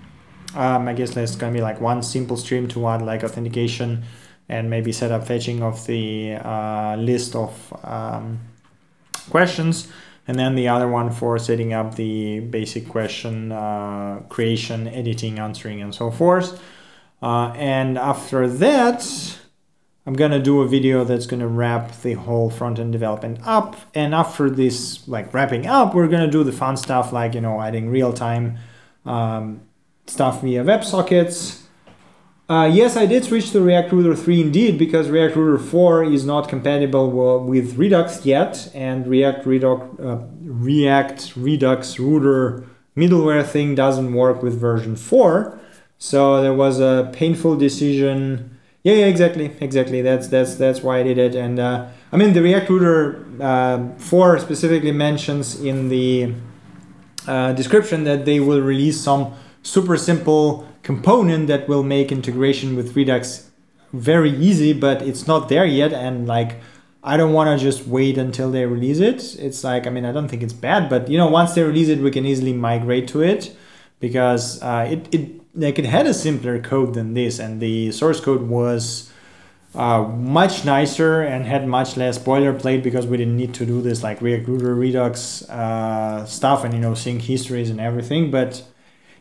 Um, I guess there's gonna be like one simple stream to add like authentication and maybe set up fetching of the uh, list of um, questions. And then the other one for setting up the basic question uh, creation, editing, answering, and so forth. Uh, and after that, I'm gonna do a video that's gonna wrap the whole front-end development up. And after this, like wrapping up, we're gonna do the fun stuff like, you know, adding real-time um, stuff via WebSockets. Uh, yes, I did switch to React Router 3 indeed, because React Router 4 is not compatible with Redux yet, and React Redux, uh, React Redux Router middleware thing doesn't work with version 4. So there was a painful decision yeah, yeah, exactly, exactly. That's that's that's why I did it. And uh, I mean, the React Router uh, four specifically mentions in the uh, description that they will release some super simple component that will make integration with Redux very easy, but it's not there yet. And like, I don't want to just wait until they release it. It's like, I mean, I don't think it's bad, but you know, once they release it, we can easily migrate to it because uh, it, it like it had a simpler code than this and the source code was uh, much nicer and had much less boilerplate because we didn't need to do this like React Router Redux uh, stuff and you know sync histories and everything but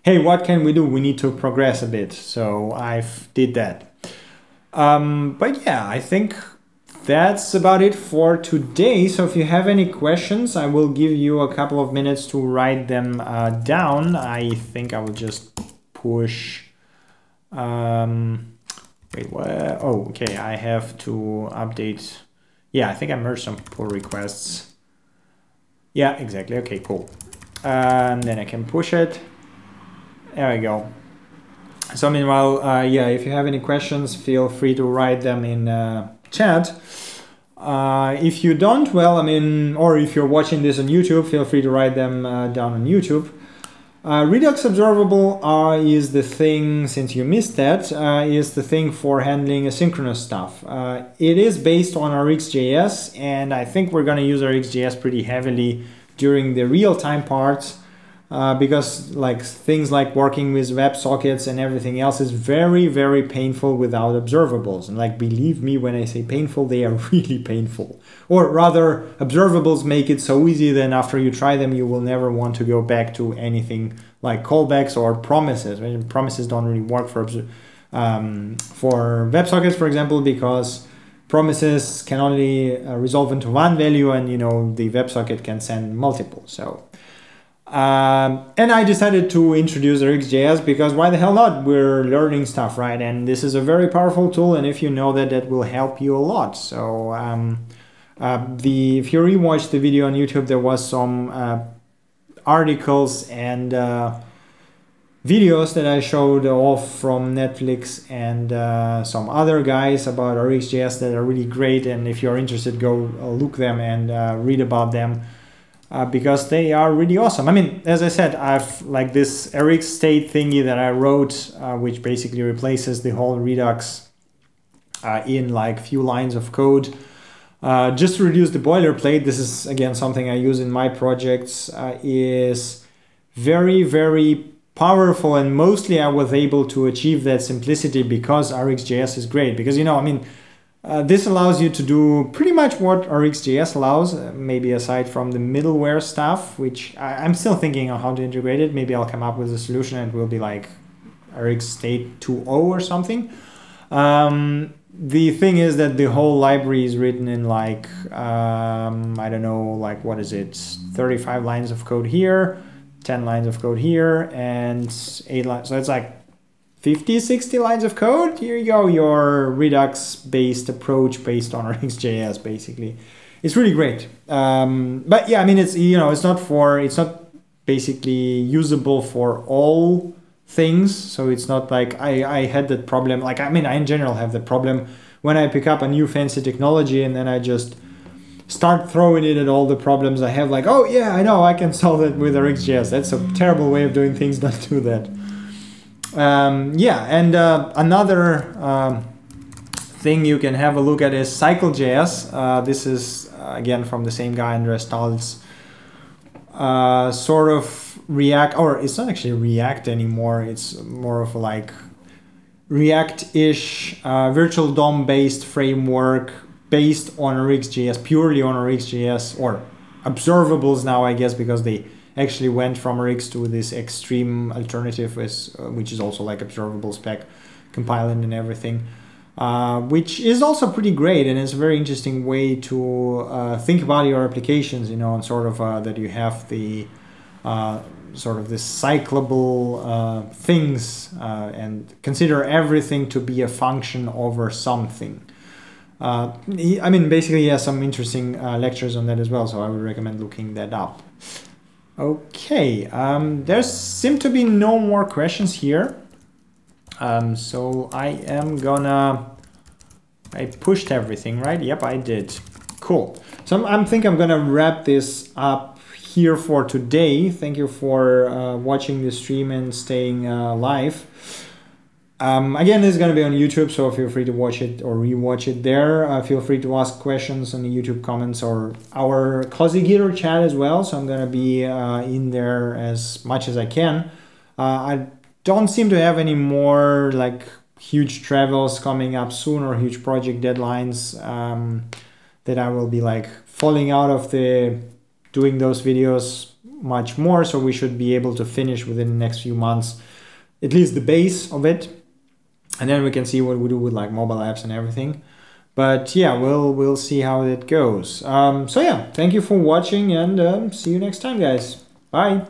hey what can we do? We need to progress a bit. So I've did that. Um, but yeah I think that's about it for today. So if you have any questions I will give you a couple of minutes to write them uh, down. I think I will just push um, wait what oh okay. I have to update. Yeah I think I merged some pull requests. Yeah exactly. Okay cool. And then I can push it there we go. So meanwhile uh, yeah if you have any questions feel free to write them in uh, chat. Uh, if you don't well I mean or if you're watching this on YouTube feel free to write them uh, down on YouTube. Uh, Redux Observable uh, is the thing, since you missed that, is the thing for handling asynchronous stuff. It is based on RxJS, and I think we're going to use RxJS pretty heavily during the real-time parts uh, because like things like working with WebSockets and everything else is very, very painful without observables. And like, believe me, when I say painful, they are really painful. Or rather, observables make it so easy that after you try them, you will never want to go back to anything like callbacks or promises. Promises don't really work for um, for WebSockets, for example, because promises can only uh, resolve into one value and you know the WebSocket can send multiple. So um, and I decided to introduce RxJS because why the hell not? We're learning stuff, right? And this is a very powerful tool, and if you know that, that will help you a lot. So um, uh, the if you rewatch the video on YouTube, there was some uh, articles and uh, videos that I showed off from Netflix and uh, some other guys about RxJS that are really great. And if you're interested, go uh, look them and uh, read about them uh, because they are really awesome. I mean, as I said, I've like this Rx State thingy that I wrote, uh, which basically replaces the whole Redux uh, in like few lines of code. Uh, just to reduce the boilerplate, this is again something I use in my projects, uh, is very, very powerful and mostly I was able to achieve that simplicity because RxJS is great. Because, you know, I mean, uh, this allows you to do pretty much what RxJS allows, uh, maybe aside from the middleware stuff, which I, am still thinking on how to integrate it. Maybe I'll come up with a solution and it will be like Rx State 2.0 or something. Um, the thing is that the whole library is written in like, um, I don't know, like what is it, 35 lines of code here, 10 lines of code here, and 8 lines. So it's like 50, 60 lines of code. Here you go, your Redux based approach based on RxJS basically. It's really great. Um, but yeah, I mean, it's, you know, it's not for, it's not basically usable for all things. So it's not like I, I had that problem. Like, I mean, I in general have the problem when I pick up a new fancy technology and then I just start throwing it at all the problems I have. Like, oh yeah, I know I can solve it with RxJS. That's a terrible way of doing things. Don't do that. Um, yeah, and uh, another um, thing you can have a look at is Cycle.js. Uh, this is, uh, again, from the same guy, André Staltz. Uh, sort of React, or it's not actually React anymore. It's more of like React-ish uh, virtual DOM-based framework based on RxJS, purely on RxJS, or observables now, I guess, because they actually went from Rx to this xstream alternative, with, uh, which is also like observable spec, compiling and everything. Uh, which is also pretty great and it's a very interesting way to uh, think about your applications, you know, and sort of uh, that you have the uh, sort of this cyclable uh, things and consider everything to be a function over something. I mean, basically, he has some interesting lectures on that as well, so I would recommend looking that up. Okay, um, there seem to be no more questions here. Um, so I am gonna, I pushed everything, right? Yep, I did. Cool. So I'm, I think I'm gonna wrap this up here for today. Thank you for uh, watching the stream and staying uh, live. Um, again, this is going to be on YouTube, so feel free to watch it or rewatch it there. Uh, feel free to ask questions in the YouTube comments or our Cozy Gear chat as well. So I'm going to be uh, in there as much as I can. Uh, I don't seem to have any more like huge travels coming up soon or huge project deadlines um, that I will be like falling out of the doing those videos much more. So we should be able to finish within the next few months at least the base of it and then we can see what we do with like mobile apps and everything. But yeah we'll we'll see how it goes. Um, so yeah thank you for watching and um, see you next time guys. Bye